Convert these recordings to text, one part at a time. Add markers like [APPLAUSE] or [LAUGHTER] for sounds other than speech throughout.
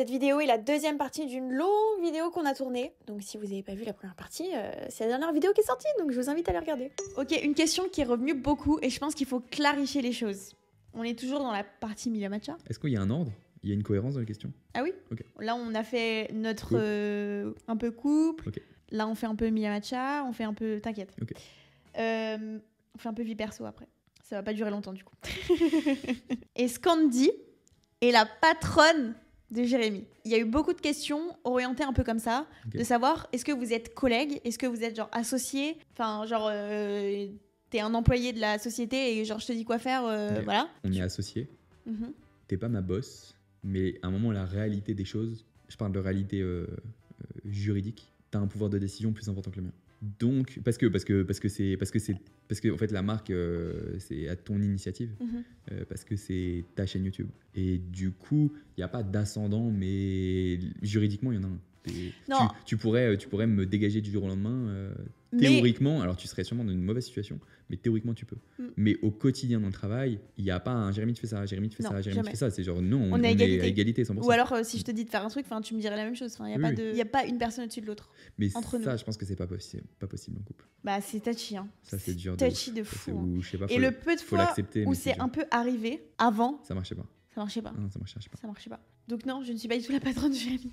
Cette vidéo est la deuxième partie d'une longue vidéo qu'on a tournée. Donc si vous n'avez pas vu la première partie, euh, c'est la dernière vidéo qui est sortie, donc je vous invite à la regarder. Ok, une question qui est revenue beaucoup et je pense qu'il faut clarifier les choses. On est toujours dans la partie Mila Matcha. Est-ce qu'il y a un ordre? Il y a une cohérence dans les questions? Ah oui Ok. Là, on a fait notre Couple. euh, un peu couple. Ok. Là, on fait un peu Mila Matcha. On fait un peu. T'inquiète. Ok. Euh, on fait un peu vie perso après. Ça va pas durer longtemps du coup. [LAUGHS] Et Scandi est la patronne de Jérémy. Il y a eu beaucoup de questions orientées un peu comme ça, de savoir est-ce que vous êtes collègues, est-ce que vous êtes genre associés, enfin genre euh, t'es un employé de la société et genre je te dis quoi faire, euh, voilà. On est associés. Mhm. T'es pas ma boss, mais à un moment, la réalité des choses, je parle de réalité euh, juridique, t'as un pouvoir de décision plus important que le mien. Donc, parce que parce que parce que c'est parce que c'est parce que en fait la marque euh, c'est à ton initiative Mhm. euh, parce que c'est ta chaîne YouTube et du coup il n'y a pas d'ascendant mais juridiquement il y en a un. Tu, tu pourrais tu pourrais me dégager du jour au lendemain euh, Mais théoriquement alors tu serais sûrement dans une mauvaise situation mais théoriquement tu peux. Mm. Mais au quotidien dans le travail il n'y a pas un Jérémy tu fais ça Jérémy tu fais Non, ça Jérémy tu fais ça c'est genre non on, On est à est égalité. à égalité 100%. Ou alors, euh, si je te dis de faire un truc, tu me dirais la même chose. Il n'y a, Oui, pas de- y a pas une personne au-dessus de l'autre. mais entre ça nous. je pense que c'est pas possible pas possible en couple. Bah, c'est touchy. Hein. Ça c'est dur de touchy de Ça, fou. hein. où, pas Et le peu de fois où c'est un peu arrivé, avant, ça marchait pas. Ça marchait pas. Non, ça marchait, pas. Ça marchait pas. Donc, non, je ne suis pas du tout la patronne de [LAUGHS] Jérémy.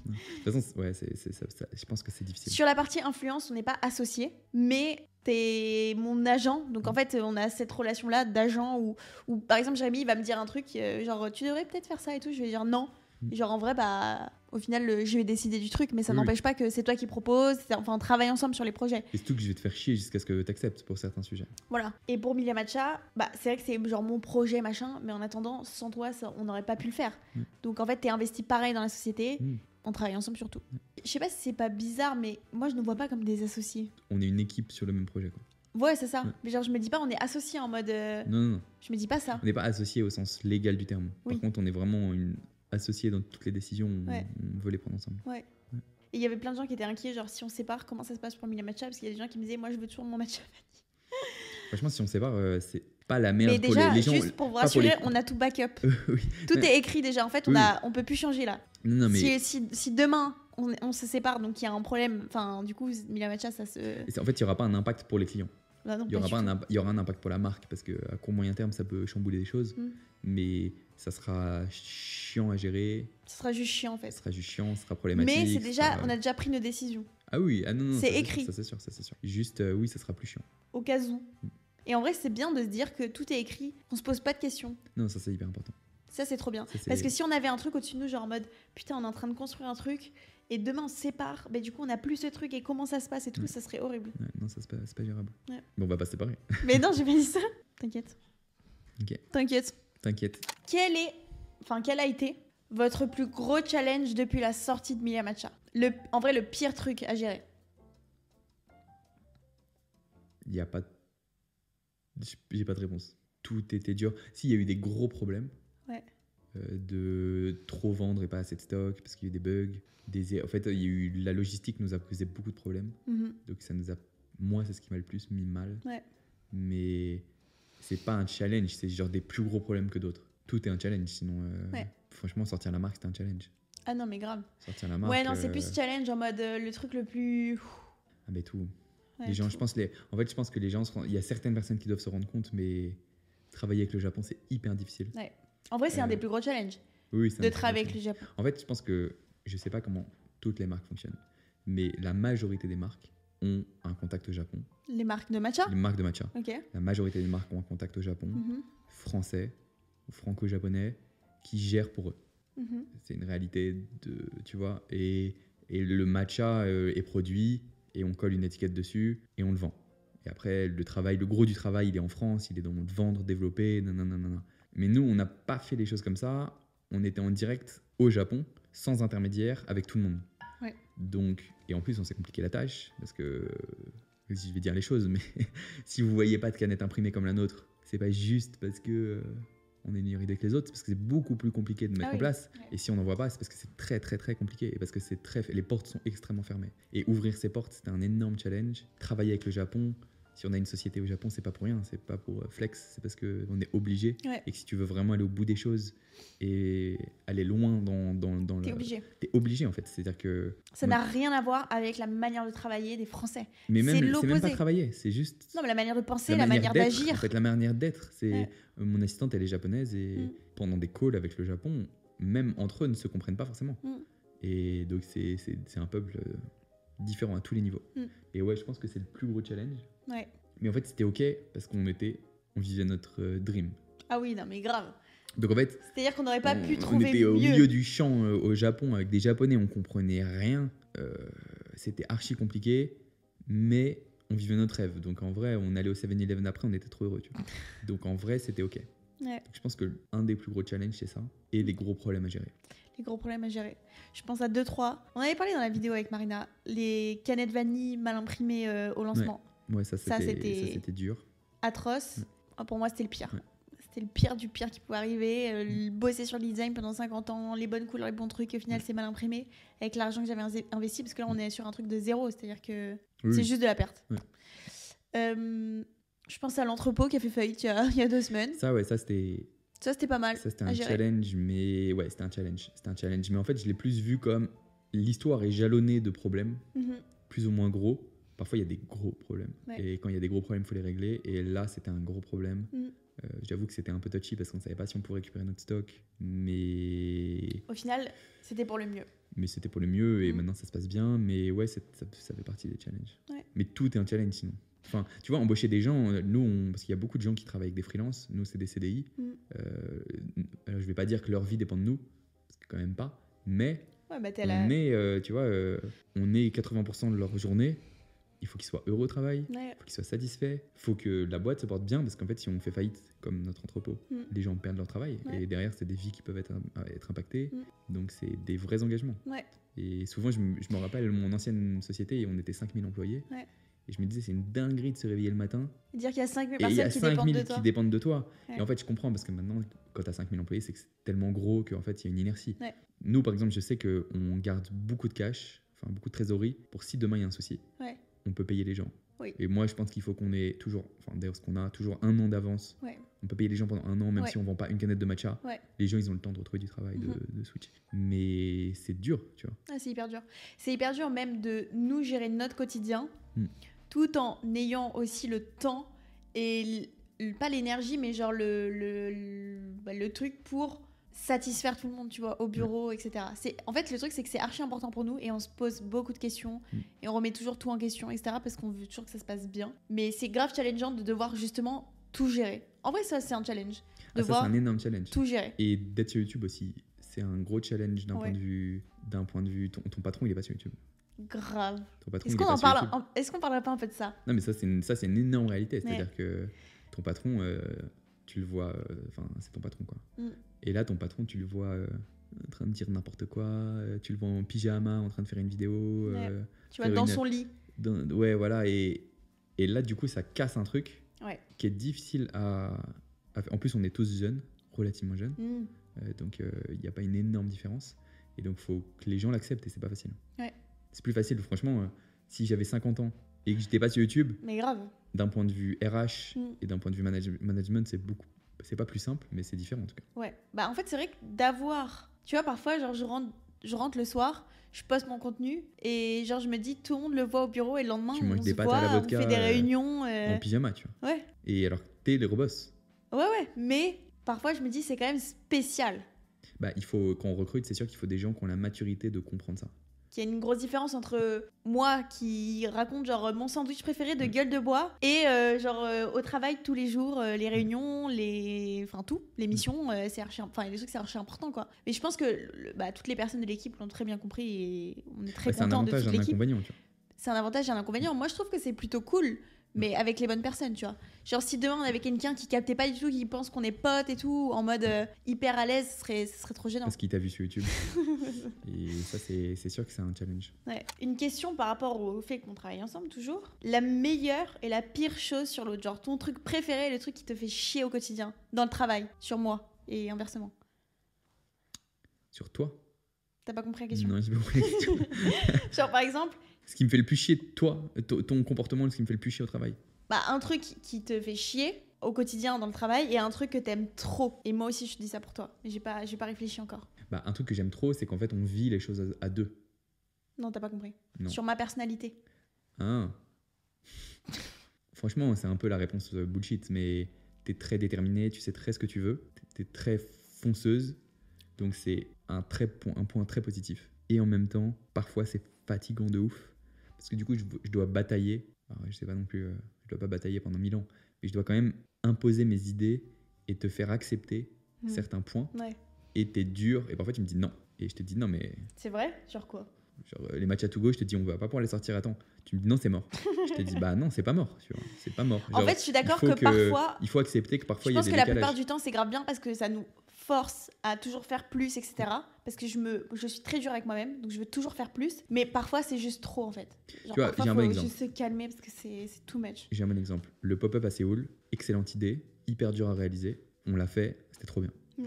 De toute façon, ouais, c'est, c'est- ça- ça- je pense que c'est difficile. Sur la partie influence, on n'est pas associés, mais t'es mon agent. Donc en fait, on a cette relation-là d'agent où, où, par exemple, Jérémy il va me dire un truc, euh, genre tu devrais peut-être faire ça et tout. Je vais dire non. Mm. Genre en vrai, bah, au final, le- je vais décider du truc, mais ça Oui, oui. n'empêche pas que c'est toi qui proposes. Enfin, on travaille ensemble sur les projets. Et surtout que je vais te faire chier jusqu'à ce que tu acceptes pour certains sujets. Voilà. Et pour Milia Matcha, bah, c'est vrai que c'est genre mon projet, machin, mais en attendant, sans toi, ça- on n'aurait pas pu le faire. Mm. Donc en fait, t'es investi pareil dans la société, Mm. on travaille ensemble surtout. Je sais pas si c'est pas bizarre, mais moi je ne vois pas comme des associés. On est une équipe sur le même projet. Quoi. Ouais, c'est ça. Ouais. Mais genre, je me dis pas, on est associés en mode. euh, Non, non, non. Je me dis pas ça. On n'est pas associés au sens légal du terme. Oui. Par contre, on est vraiment une associés dans toutes les décisions. On, Ouais. on veut les prendre ensemble. Et il y avait plein de gens qui étaient inquiets, genre si on sépare, comment ça se passe pour Milia Matcha? Parce qu'il y a des gens qui me disaient, moi je veux toujours mon matcha. [LAUGHS] Franchement, si on sépare, euh, c'est pas la merde Mais pour déjà, les, les gens. juste pour vous pour les- rassurer, on a tout backup. [LAUGHS] oui. Tout Ouais. est écrit déjà. En fait, on, Oui. a, on peut plus changer là. Non, non, mais Si, si, si demain on, on se sépare, donc il y a un problème, enfin, du coup, Milia Matcha, ça se. En fait, il n'y aura pas un impact pour les clients. Bah non, Il y aura pas un tout. imp- il y aura un impact pour la marque parce que à court moyen terme, ça peut chambouler des choses. Mm. Mais ça sera chiant à gérer. Ce sera juste chiant en fait. Ça sera juste chiant, ça sera problématique. Mais c'est déjà, sera- on a déjà pris nos décisions, Ah oui, ah non, non, C'est écrit. Ça c'est sûr, ça c'est sûr. Juste, euh, oui, ça sera plus chiant. au cas où. Et en vrai, c'est bien de se dire que tout est écrit, qu'on se pose pas de questions. Non, ça c'est hyper important. Ça, c'est trop bien. Ça, Parce que si on avait un truc au-dessus de nous, genre en mode putain, on est en train de construire un truc, et demain on se sépare, bah, du coup on a plus ce truc, et comment ça se passe et tout, Ouais. ça serait horrible. Ouais, non, ça c'est pas, pas gérable. Ouais. Bon, on va pas se séparer. Mais [LAUGHS] non, j'ai pas dit ça. T'inquiète. Ok. T'inquiète. T'inquiète. Quel est, enfin, quel a été votre plus gros challenge depuis la sortie de Milia Matcha le, En vrai, le pire truc à gérer. Il y a pas. de- J'ai pas de réponse. Tout était dur. S'il y a eu des gros problèmes. Ouais. euh, de trop vendre et pas assez de stock parce qu'il y a eu des bugs. Des... En fait, il y a eu la logistique nous a causé beaucoup de problèmes. Mhm. Donc ça nous a, moi, c'est ce qui m'a le plus mis mal. Ouais. Mais c'est pas un challenge, c'est genre des plus gros problèmes que d'autres. Tout est un challenge, sinon. euh, Ouais. Franchement, sortir la marque, c'est un challenge. Ah non, mais grave. Sortir la marque. ouais, non, c'est euh, plus challenge en mode euh, le truc le plus. Ah, mais tout. Ouais, les gens, tout. je pense, les... en fait, je pense que les gens, se il y a certaines personnes qui doivent se rendre compte, mais travailler avec le Japon, c'est hyper difficile. En vrai, c'est un des plus gros challenges Oui, de travailler avec le Japon. En fait, je pense que je sais pas comment toutes les marques fonctionnent, mais la majorité des marques ont un contact au Japon. Les marques de matcha Les marques de matcha. La majorité des marques ont un contact au Japon, Mhm. français ou franco-japonais, qui gèrent pour eux. Mhm. C'est une réalité de, tu vois. Et, et le matcha euh, est produit et on colle une étiquette dessus et on le vend. Et après, le travail, le gros du travail, il est en France, il est dans le vendre, développer, nanana. Mais nous, on n'a pas fait les choses comme ça. On était en direct au Japon, sans intermédiaire, avec tout le monde. Donc, et en plus, on s'est compliqué la tâche parce que, si je vais dire les choses, mais [LAUGHS] si vous voyez pas de canette imprimée comme la nôtre, c'est pas juste parce que euh, on est une meilleure idée que les autres, c'est parce que c'est beaucoup plus compliqué de mettre Ah en place. Ouais. Et si on n'en voit pas, c'est parce que c'est très très très compliqué et parce que c'est très les portes sont extrêmement fermées. Et ouvrir ces portes, c'était un énorme challenge. Travailler avec le Japon, si on a une société au Japon, c'est pas pour rien, c'est pas pour euh, flex, c'est parce qu'on est obligé. Ouais. Et que si tu veux vraiment aller au bout des choses et aller loin dans, dans, dans T'es obligé. T'es obligé en fait. C'est-à-dire que. Ça n'a rien à voir avec la manière de travailler des Français. Mais même, C'est c'est même pas travailler, c'est juste. Non, mais la manière de penser, la, manière d'agir. En fait, la manière d'être. C'est Ouais. euh, mon assistante, elle est japonaise et Mm. pendant des calls avec le Japon, même entre eux, ne se comprennent pas forcément. Mm. Et donc c'est, c'est, c'est un peuple euh, différent à tous les niveaux. Mm. Et ouais, je pense que c'est le plus gros challenge. Ouais. Mais en fait, c'était ok parce qu'on était, on vivait notre euh, dream. Ah oui, non, mais grave. Donc en fait, C'est-à-dire qu'on n'aurait pas on, pu on trouver était au milieu du champ euh, au Japon avec des Japonais, on comprenait rien. Euh, c'était archi compliqué, mais on vivait notre rêve. Donc en vrai, on allait au 7-Eleven après, on était trop heureux. Tu vois. [LAUGHS] Donc en vrai, c'était ok. Ouais. Donc, je pense que un des plus gros challenges, c'est ça. Et les gros problèmes à gérer. Les gros problèmes à gérer. Je pense à deux, trois. On avait parlé dans la vidéo avec Marina. Les canettes vanille mal imprimées euh, au lancement. Ouais, ça Ça, c'était, dur. Atroce. Ah, pour moi, c'était le pire. Ouais. C'était le pire du pire qui pouvait arriver. Euh, le- bosser sur le design pendant 50 ans, les bonnes couleurs, les bons trucs, et au final, c'est mal imprimé. Avec l'argent que j'avais investi, parce que là, on est sur un truc de zéro. C'est-à-dire que Oui, c'est juste de la perte. Euh, je pense à l'entrepôt qui a fait faillite il y a, [LAUGHS] il y a deux semaines. Ça, ouais, ça c'était, Ça, c'était pas mal. ça, c'était un challenge, mais ouais, c'était un challenge. C'était un challenge. Mais en fait, je l'ai plus vu comme l'histoire est jalonnée de problèmes. Mhm. plus ou moins gros. Parfois, il y a des gros problèmes. Ouais. Et quand il y a des gros problèmes, il faut les régler. Et là, c'était un gros problème. Mm. Euh, J'avoue que c'était un peu touchy parce qu'on ne savait pas si on pouvait récupérer notre stock. Mais, Au final, c'était pour le mieux. mais c'était pour le mieux. Et Mm. maintenant, ça se passe bien. Mais ouais, ça, ça fait partie des challenges. Ouais. Mais tout est un challenge sinon. Enfin, tu vois, embaucher des gens, euh, nous, on- parce qu'il y a beaucoup de gens qui travaillent avec des freelances. Nous, c'est des CDI. Mm. Euh, alors, je vais pas dire que leur vie dépend de nous, parce que quand même pas. Mais Ouais, bah, on la... est, euh, tu vois, on est 80% de leur journée. Il faut qu'ils soient heureux au travail. Ouais. faut qu'ils soient satisfaits. faut que la boîte se porte bien parce qu'en fait, si on fait faillite, comme notre entrepôt, Mm. les gens perdent leur travail Ouais. et derrière, c'est des vies qui peuvent être, être impactées. Mm. Donc, c'est des vrais engagements. Ouais. Et souvent, je, me- rappelle mon ancienne société et on était 5000 employés. Et je me disais, c'est une dinguerie de se réveiller le matin. Dire qu'il y a 5000 Et il y a personnes qui dépendent 5000 de toi. qui dépendent de toi. Et en fait, je comprends parce que maintenant, quand tu as 5000 employés, c'est que c'est tellement gros qu'en fait, il y a une inertie. Nous, par exemple, je sais qu'on garde beaucoup de cash, enfin beaucoup de trésorerie, pour si demain il y a un souci, Ouais. On peut payer les gens. Oui. Et moi, je pense qu'il faut qu'on ait toujours, enfin d'ailleurs, ce qu'on a toujours un an d'avance. Ouais. On peut payer les gens pendant un an, même Ouais. si on vend pas une canette de matcha. Ouais. Les gens, ils ont le temps de retrouver du travail, de, Mhm. de switch. Mais c'est dur, tu vois. Ah, c'est hyper dur. C'est hyper dur même de nous gérer notre quotidien, Mm. tout en ayant aussi le temps et pas l'énergie, mais genre le, le, le, bah, le truc pour satisfaire tout le monde, tu vois, au bureau, etc. C'est en fait le truc c'est que c'est archi important pour nous et on se pose beaucoup de questions Mm. et on remet toujours tout en question, etc. Parce qu'on veut toujours que ça se passe bien. Mais c'est grave challengeant de devoir justement tout gérer. En vrai, ça c'est un challenge, de Ah, ça, c'est un énorme challenge. tout gérer. Et d'être sur YouTube aussi, c'est un gros challenge d'un Ouais. point de vue. D'un point de vue, ton, ton patron, il est pas sur YouTube. Grave. Ton patron, Est-ce qu'on en parle Est-ce qu'on parlerait pas un peu de ça? Non, mais ça, c'est une, ça, c'est une énorme réalité. C'est-à-dire que ton patron, euh, tu le vois, euh, enfin, c'est ton patron, quoi. Mm. Et là, ton patron, tu le vois euh, en train de dire n'importe quoi, euh, tu le vois en pyjama, en train de faire une vidéo. Tu vois, dans une- son lit. dans- ouais, voilà. Et, et là, du coup, ça casse un truc Ouais. qui est difficile à, à faire. En plus, on est tous jeunes, relativement jeunes. Mm. Donc, il n'y a pas une énorme différence. Et donc, il faut que les gens l'acceptent et c'est pas facile. Ouais. C'est plus facile, franchement, si j'avais 50 ans et que j'étais pas sur YouTube, Mais grave. D'un point de vue RH Mm. et d'un point de vue manage- management, c'est beaucoup. C'est pas plus simple, mais c'est différent en tout cas. Ouais. Bah en fait, c'est vrai que d'avoir. Tu vois, parfois, genre, je rentre, je rentre le soir, je poste mon contenu et genre, je me dis, tout le monde le voit au bureau et le lendemain, Tu on se pâtes à la voit, vodka, on fait des euh, réunions. euh, En pyjama, tu vois. Ouais. Et alors, t'es le boss. Ouais, ouais. Mais parfois, je me dis, c'est quand même spécial. Bah, il faut, quand on recrute, c'est sûr qu'il faut des gens qui ont la maturité de comprendre ça. Qu'il y a une grosse différence entre moi qui raconte genre mon sandwich préféré de Mm. gueule de bois et euh, genre euh, au travail tous les jours, euh, les réunions, les. Enfin tout, les missions, euh, c'est archi. Enfin, les trucs, c'est archi important quoi. Mais je pense que le- bah, toutes les personnes de l'équipe l'ont très bien compris et on est très Bah, content de toute l'équipe. C'est un avantage et un inconvénient. Moi, je trouve que c'est plutôt cool, mais avec les bonnes personnes, tu vois. Genre, si demain on avait quelqu'un qui captait pas du tout, qui pense qu'on est potes et tout, en mode euh, hyper à l'aise, ce serait, ce serait trop gênant. Parce qu'il t'a vu sur YouTube. [LAUGHS] et ça, c'est c'est sûr que c'est un challenge. Ouais. Une question par rapport au fait qu'on travaille ensemble toujours. La meilleure et la pire chose sur l'autre, genre ton truc préféré et le truc qui te fait chier au quotidien, dans le travail, sur moi et inversement. Sur toi? T'as pas compris la question? Non, j'ai pas compris la question. [LAUGHS] Genre par exemple, Ce qui me fait le plus chier de toi, to- ton comportement, ce qui me fait le plus chier au travail. bah, un truc qui te fait chier au quotidien dans le travail et un truc que t'aimes trop. Et moi aussi, je dis ça pour toi. Mais j'ai pas, j'ai pas réfléchi encore. Bah, un truc que j'aime trop, c'est qu'en fait, on vit les choses à, à deux. Non, t'as pas compris. Non. Sur ma personnalité. Ah. Franchement, c'est un peu la réponse euh, bullshit, mais t'es très déterminée, tu sais très ce que tu veux, t'es très fonceuse, donc c'est un, très, un point très positif. Et en même temps, parfois c'est fatigant de ouf, parce que du coup, je, je dois batailler. Alors, je sais pas non plus, euh, je dois pas batailler pendant mille ans, mais je dois quand même imposer mes idées et te faire accepter Hmm. certains points. Ouais. Et t'es dur, et parfois tu me dis non. Et je te dis non, mais C'est vrai? Sur quoi? Genre, euh, les matchs à Togo, je te dis on va pas pouvoir les sortir à temps. Tu me dis non, c'est mort. je te dis bah non, c'est pas mort. Tu vois, c'est pas mort. En Genre, fait, je suis d'accord que, parfois, il faut accepter que parfois je il y a pense des que la plupart du temps, c'est grave bien parce que ça nous force à toujours faire plus, etc. Parce que je, me, je suis très dure avec moi-même, donc je veux toujours faire plus. Mais parfois, c'est juste trop, en fait. Genre, Tu vois, parfois, j'ai un bon exemple. juste se calmer parce que c'est c'est too much. J'ai un bon exemple. Le pop-up à Séoul, excellente idée, hyper dur à réaliser. On l'a fait, c'était trop bien. Mm.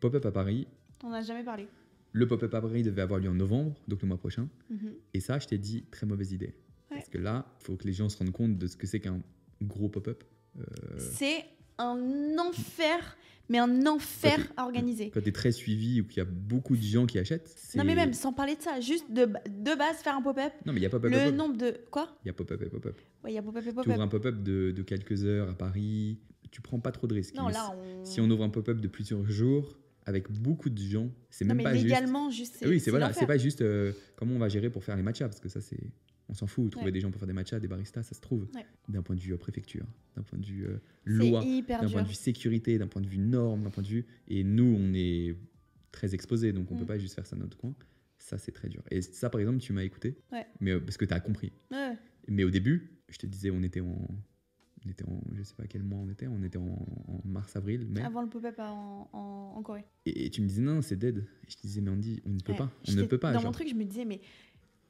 Pop-up à Paris. On n'a jamais parlé. Le pop-up à Paris devait avoir lieu en novembre, donc le mois prochain. Mhm. Et ça, je t'ai dit, très mauvaise idée. Ouais. Parce que là, il faut que les gens se rendent compte de ce que c'est qu'un gros pop-up. Euh, C'est un enfer, mais un enfer à organiser. quand tu es très suivi ou qu'il y a beaucoup de gens qui achètent. Non, mais même sans parler de ça, juste de, de base, faire un pop-up. Non, mais il y a pop-up Le pop-up. nombre de. Quoi? Il y a pop-up et pop-up. Ouais, il y a pop-up et Tu ouvres pop-up. un pop-up de, de quelques heures à Paris, tu prends pas trop de risques. Non, là, on. Si on ouvre un pop-up de plusieurs jours avec beaucoup de gens, c'est Non, même mais pas légalement, juste. Ah oui, c'est voilà, c'est pas juste euh, comment on va gérer pour faire les matchas parce que ça c'est on s'en fout, trouver Ouais. des gens pour faire des matchas, des baristas, ça se trouve. Ouais. D'un point de vue euh, préfecture, d'un point de vue euh, loi, d'un point de vue sécurité, d'un point de vue norme, d'un point de vue et nous on est très exposés donc on Mm. peut pas juste faire ça dans notre coin. Ça c'est très dur. Et ça par exemple, tu m'as écouté. Ouais. Mais euh, parce que tu as compris. Mais au début, je te disais on était en on était en je sais pas quel mois on était, on était en, en mars avril, mai. Avant le pop-up en, en, en Corée. Et, et tu me disais non, c'est dead. Et je te disais mais on dit on ne peut pas, on ne peut pas Dans genre. mon truc, je me disais, mais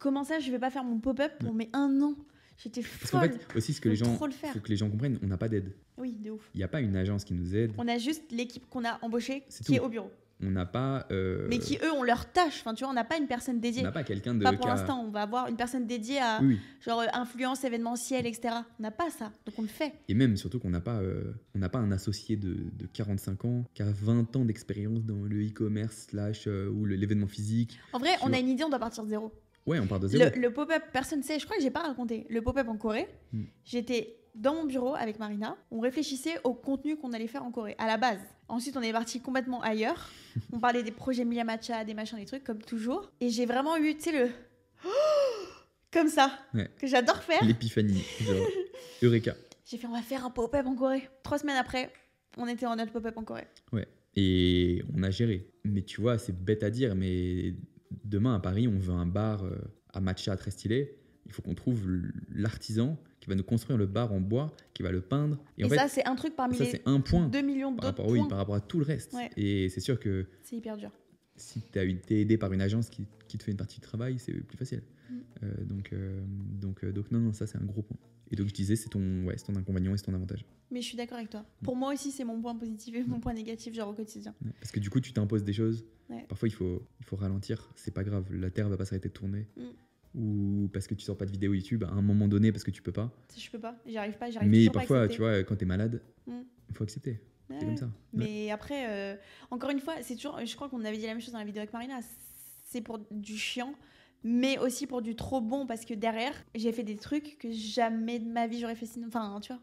comment ça, je vais pas faire mon pop-up pour mes un an? J'étais Parce folle. fait, aussi ce que les gens, le faut que les gens comprennent, on n'a pas d'aide. Oui, de ouf. Il n'y a pas une agence qui nous aide. On a juste l'équipe qu'on a embauchée qui est au bureau. On n'a pas. euh, Mais qui, eux, ont leur tâche. Enfin, tu vois, on n'a pas une personne on dédiée. n'a pas quelqu'un de. Pas pour l'instant. On va avoir une personne dédiée à Oui, genre euh, influence événementielle, etc. On n'a pas ça. Donc on le fait. Et même surtout qu'on n'a pas, euh, on n'a pas un associé de, de 45 ans qui a 20 ans d'expérience dans le e-commerce slash euh, ou l'événement physique. En vrai, on vois. a une idée, on doit partir de zéro. Ouais, on part de zéro. Le, le pop-up, personne ne sait. Je crois que j'ai pas raconté. Le pop-up en Corée, Hmm. j'étais dans mon bureau avec Marina. On réfléchissait au contenu qu'on allait faire en Corée, à la base. Ensuite, on est parti complètement ailleurs. [LAUGHS] on parlait des projets Mia Matcha, des machins, des trucs, comme toujours. Et j'ai vraiment eu, tu sais, le. [GASPS] comme ça, Ouais. que j'adore faire. L'épiphanie. genre, [LAUGHS] Eureka. J'ai fait, on va faire un pop-up en Corée. Trois semaines après, on était en notre pop-up en Corée. Et on a géré. Mais tu vois, c'est bête à dire, mais demain à Paris, on veut un bar euh, à matcha très stylé. Il faut qu'on trouve l'artisan qui va nous construire le bar en bois, qui va le peindre. Et, Et, en fait, ça, c'est un truc parmi ça, les un point 2 millions d'autres rapport, oui, points. par rapport à tout le reste. Ouais. Et c'est sûr que C'est hyper dur. si tu as été aidé par une agence qui, qui te fait une partie du travail, c'est plus facile. Mm. Euh, donc, euh, donc, donc, non, non, ça, c'est un gros point. Et donc, je disais, c'est ton, ouais, ton inconvénient et c'est ton avantage. Mais je suis d'accord avec toi. Pour moi aussi, c'est mon point positif et mon point négatif, genre au quotidien. Ouais. Parce que du coup, tu t'imposes des choses. Ouais. Parfois, il faut, il faut ralentir. C'est pas grave. La Terre va pas s'arrêter de tourner. Mm. Ou parce que tu sors pas de vidéo YouTube à un moment donné parce que tu peux pas. Si je peux pas, j'y arrive pas, j'arrive Mais pas parfois, tu vois, quand t'es malade, Mm. il faut accepter. Ouais, C'est comme ça. Mais après, euh, encore une fois, c'est toujours. Je crois qu'on avait dit la même chose dans la vidéo avec Marina. C'est pour du chiant, mais aussi pour du trop bon parce que derrière, j'ai fait des trucs que jamais de ma vie j'aurais fait sinon. Enfin, tu vois,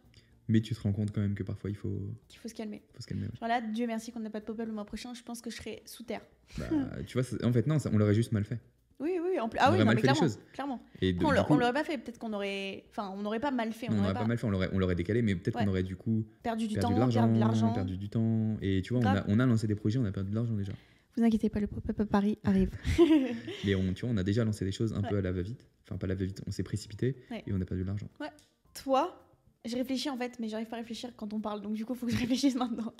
Mais tu te rends compte quand même que parfois, il faut, qu'il faut se calmer. faut se calmer. Genre là, Dieu merci qu'on n'a pas de pop-up le mois prochain. Je pense que je serai sous terre. Bah, [LAUGHS] tu vois, en fait, non, ça- on l'aurait juste mal fait. Oui, oui, en plus. On Ah oui, non, mal mais fait clairement. clairement. Et de- on coup- l'aurait pas fait. Peut-être qu'on aurait. Enfin, on n'aurait pas mal fait. On n'aurait pas mal fait, on l'aurait, décalé, mais peut-être Ouais. qu'on aurait du coup perdu du perdu temps, de perdu de l'argent, perdu du temps. Et tu vois, on a, on a lancé des projets, on a perdu de l'argent déjà. Vous inquiétez pas, le pop-up à Paris arrive. [LAUGHS] Mais on, tu vois, on a déjà lancé des choses un Ouais. peu à la va-vite. Enfin, pas à la va-vite, on s'est précipité Ouais. et on a perdu de l'argent. Toi, je réfléchis en fait, mais j'arrive pas à réfléchir quand on parle, donc du coup, il faut que je réfléchisse [LAUGHS] maintenant.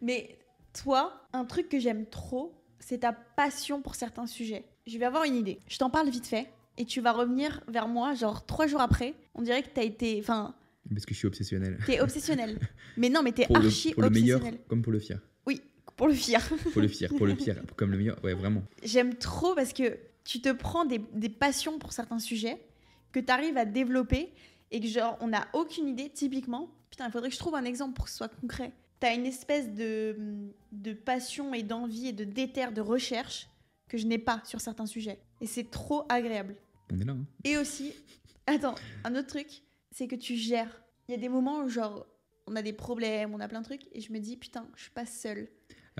Mais toi, un truc que j'aime trop, c'est ta passion pour certains sujets. Je vais avoir une idée. Je t'en parle vite fait, et tu vas revenir vers moi, genre trois jours après. On dirait que t'as été. Enfin, Parce que je suis obsessionnel. t'es obsessionnel. [LAUGHS] mais non, mais t'es Pour, le, archi pour le meilleur obsessionnel. comme pour le fier. Pour le fier. [LAUGHS] Pour le fier, pour le pire, comme le meilleur. Ouais, vraiment. J'aime trop parce que tu te prends des, des passions pour certains sujets que tu arrives à développer et que genre on n'a aucune idée, typiquement, putain, il faudrait que je trouve un exemple pour que ce soit concret. T'as une espèce de, de passion et d'envie et de déter de recherche que je n'ai pas sur certains sujets. Et c'est trop agréable. On est là. hein. Et aussi, attends, un autre truc, c'est que tu gères. Il y a des moments où genre on a des problèmes, on a plein de trucs, et je me dis putain, je suis pas seule.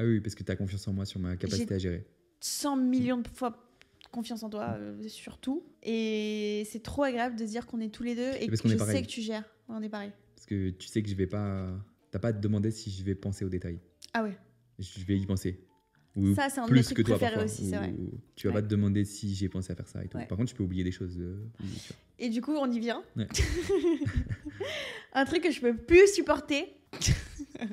Ah oui, parce que tu as confiance en moi sur ma capacité à gérer. 100 millions de fois confiance en toi, euh, surtout. Et c'est trop agréable de se dire qu'on est tous les deux et, parce que je sais que tu gères. Ouais, on est pareil. Parce que tu sais que je vais pas. T'as pas à te demander si je vais penser aux détails. Ah ouais. Je vais y penser. Ou Ça, c'est un plus que toi parfois. aussi, c'est vrai. Tu vas Ouais. pas te demander si j'ai pensé à faire ça et tout. Ouais. Par contre, tu peux oublier des choses. euh. Et du coup, on y vient. [LAUGHS] Un truc que je peux plus supporter,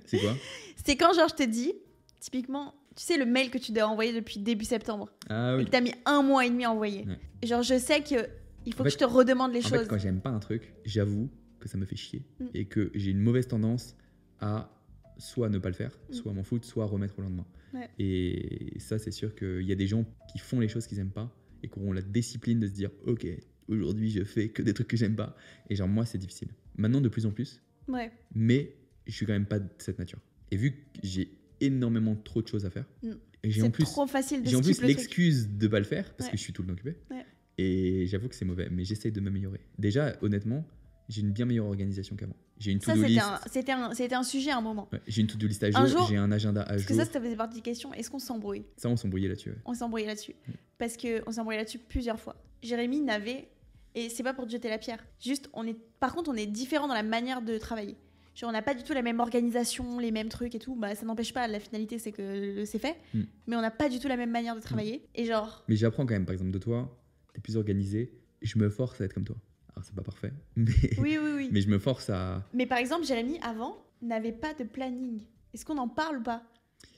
C'est quoi? C'est quand genre je te dis, typiquement, tu sais le mail que tu dois envoyer depuis début septembre Ah et oui. que t'as mis un mois et demi à envoyer. Ouais. Et genre je sais que il faut En que fait- je te redemande les En choses. fait, quand j'aime pas un truc, j'avoue que ça me fait chier Mm. et que j'ai une mauvaise tendance à soit ne pas le faire, Mm. soit m'en foutre, soit remettre au lendemain. Ouais. Et ça, c'est sûr qu'il y a des gens qui font les choses qu'ils aiment pas et qui auront la discipline de se dire Ok, aujourd'hui je fais que des trucs que j'aime pas. Et genre, moi, c'est difficile. Maintenant, de plus en plus, Ouais. mais je suis quand même pas de cette nature. Et vu que j'ai énormément trop de choses à faire, Mm. et j'ai en C'est plus trop facile de j'ai en plus skip le l'excuse de pas le faire parce Ouais. que je suis tout le temps occupé. Ouais. Et j'avoue que c'est mauvais, mais j'essaye de m'améliorer. Déjà, honnêtement, j'ai une bien meilleure organisation qu'avant. J'ai une to-do c'était list. un, c'était un, sujet à un moment. Ouais, j'ai une to-do list à Un jour, j'ai un agenda à Parce que jour. ça, ça faisait partie des questions. Est-ce qu'on s'embrouille? Ça, on s'embrouillait là-dessus. On s'est embrouillé là-dessus. Parce qu'on s'est embrouillé là-dessus plusieurs fois. Jérémy n'avait. Et c'est pas pour te jeter la pierre. Juste, on est. Par contre, on est différent dans la manière de travailler. Genre, on n'a pas du tout la même organisation, les mêmes trucs et tout. Bah, ça n'empêche pas, la finalité, c'est que c'est fait. Mm. Mais on n'a pas du tout la même manière de travailler. Et genre. Mais j'apprends quand même, par exemple, de toi, t'es plus organisé. Je me force à être comme toi. Alors, c'est pas parfait, [LAUGHS] mais, Oui, oui, oui. mais je me force à. Mais par exemple, Jérémy, avant, n'avait pas de planning. Est-ce qu'on en parle ou pas?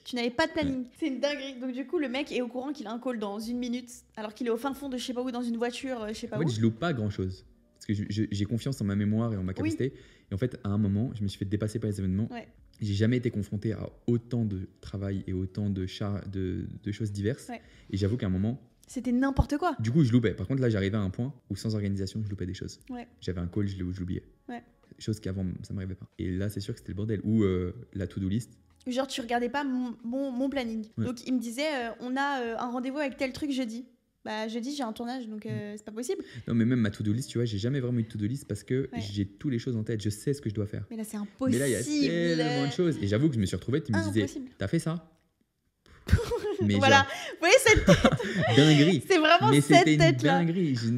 Tu n'avais pas de planning. C'est une dinguerie. Donc, du coup, le mec est au courant qu'il a un call dans une minute, alors qu'il est au fin fond de je sais pas où, dans une voiture, euh, je sais pas En fait, où. je loupe pas grand-chose. Parce que j'ai confiance en ma mémoire et en ma capacité. Et en fait, à un moment, je me suis fait dépasser par les événements. Ouais. J'ai jamais été confronté à autant de travail et autant de, char- de, de choses diverses. Ouais. Et j'avoue qu'à un moment, C'était n'importe quoi. du coup, je loupais. Par contre, là, j'arrivais à un point où sans organisation, je loupais des choses. Ouais. J'avais un call, je l'oubliais. Chose qu'avant, ça m'arrivait pas. Et là, c'est sûr que c'était le bordel. Ou euh, la to-do list. Genre, tu regardais pas mon, mon, mon planning. Ouais. Donc, il me disait, euh, on a euh, un rendez-vous avec tel truc jeudi. Bah, jeudi, j'ai un tournage, donc euh, c'est pas possible. Non, mais même ma to-do list, tu vois, j'ai jamais vraiment eu de to-do list parce que Ouais. j'ai toutes les choses en tête. Je sais ce que je dois faire. Mais là, c'est impossible. Mais là, il y a tellement de choses. Et j'avoue que je me suis retrouvé, tu me disais, Impossible. t'as fait ça? [LAUGHS] Mais voilà. Vous voyez, cette... genre, [LAUGHS] dinguerie. c'est vraiment Mais cette tête-là. dinguerie. Je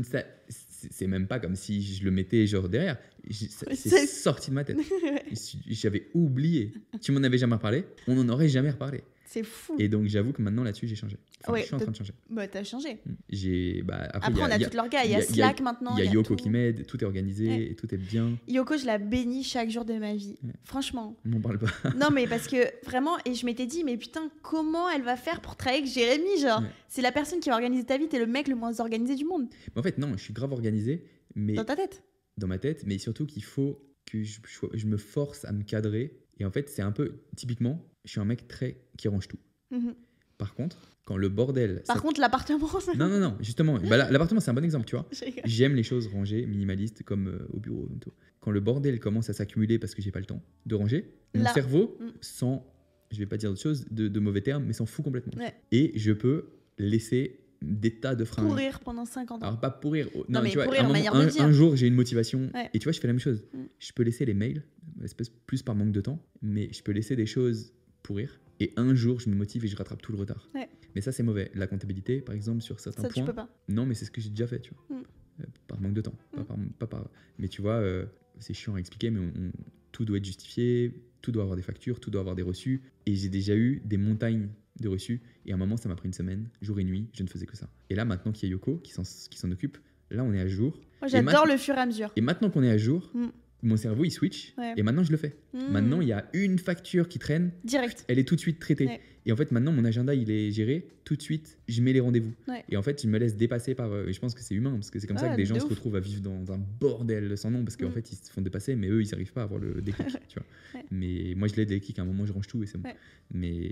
c'est même pas comme si je le mettais genre derrière. C'est sorti de ma tête. [LAUGHS] J'avais oublié. Tu m'en avais jamais reparlé? On n'en aurait jamais reparlé. C'est fou. Et donc j'avoue que maintenant là-dessus j'ai changé. Enfin, Ouais, je suis en train de changer. Bah, t'as changé. J'ai bah, après, Après, il y a, on a y a- toute l'orga. Il y a y a- il y a- Slack maintenant. il y a Yoko tout. qui m'aide. Tout est organisé, Ouais. et tout est bien. Yoko, je la bénis chaque jour de ma vie. Ouais. Franchement. On m'en parle pas. [LAUGHS] Non, mais parce que vraiment, et je m'étais dit, mais putain, comment elle va faire pour travailler avec Jérémy Genre, c'est la personne qui va organiser ta vie, t'es le mec le moins organisé du monde. Mais en fait non, je suis grave organisé, mais Dans ta tête. dans ma tête, mais surtout qu'il faut que je, je- je me force à me cadrer. Et en fait, c'est un peu typiquement, je suis un mec très qui range tout. Mhm. Par contre, quand le bordel. Par ça- contre, l'appartement, ça- Non, non, non, justement, bah, l'appartement c'est un bon exemple, tu vois. J'aime les choses rangées, minimalistes, comme euh, au bureau. tout. Quand le bordel commence à s'accumuler parce que j'ai pas le temps de ranger, mon cerveau, Mm. sans, je vais pas dire autre chose, de, de mauvais termes, mais s'en fout complètement. Ouais. Et je peux laisser des tas de fringues. Courir pendant 50 ans. Alors pas pourrir. oh, Non, mais tu vois, pourrir, un, moment- jour j'ai une motivation Ouais. et tu vois je fais la même chose. Mm. Je peux laisser les mails, espèce plus par manque de temps, mais je peux laisser des choses pourrir et un jour je me motive et je rattrape tout le retard. Ouais. Mais ça c'est mauvais. La comptabilité par exemple sur certains ça, tu points. peux pas. Non mais c'est ce que j'ai déjà fait tu vois. Mm. Euh, par manque de temps, pas Mm. par, pas par- Mais tu vois euh, c'est chiant à expliquer mais on- on- tout doit être justifié, tout doit avoir des factures, tout doit avoir des reçus et j'ai déjà eu des montagnes de reçus et à un moment ça m'a pris une semaine, jour et nuit, je ne faisais que ça. Et là maintenant qu'il y a Yoko qui s'en occupe, là on est à jour. J'adore le fur et à mesure. Et maintenant qu'on est à jour, Mm. Mon cerveau il switch Ouais. et maintenant je le fais. Mm. Maintenant il y a une facture qui traîne, Direct. elle est tout de suite traitée. Ouais. Et en fait maintenant mon agenda il est géré, tout de suite je mets les rendez-vous. Ouais. Et en fait je me laisse dépasser par... euh, et je pense que c'est humain parce que c'est comme ça Ouais, que des gens se retrouvent à vivre dans un bordel sans nom parce qu'en Mm. fait ils se font dépasser mais eux ils n'arrivent pas à avoir le [LAUGHS] déclic. tu vois. Mais moi je l'ai le déclic, à un moment je range tout et c'est bon. Mais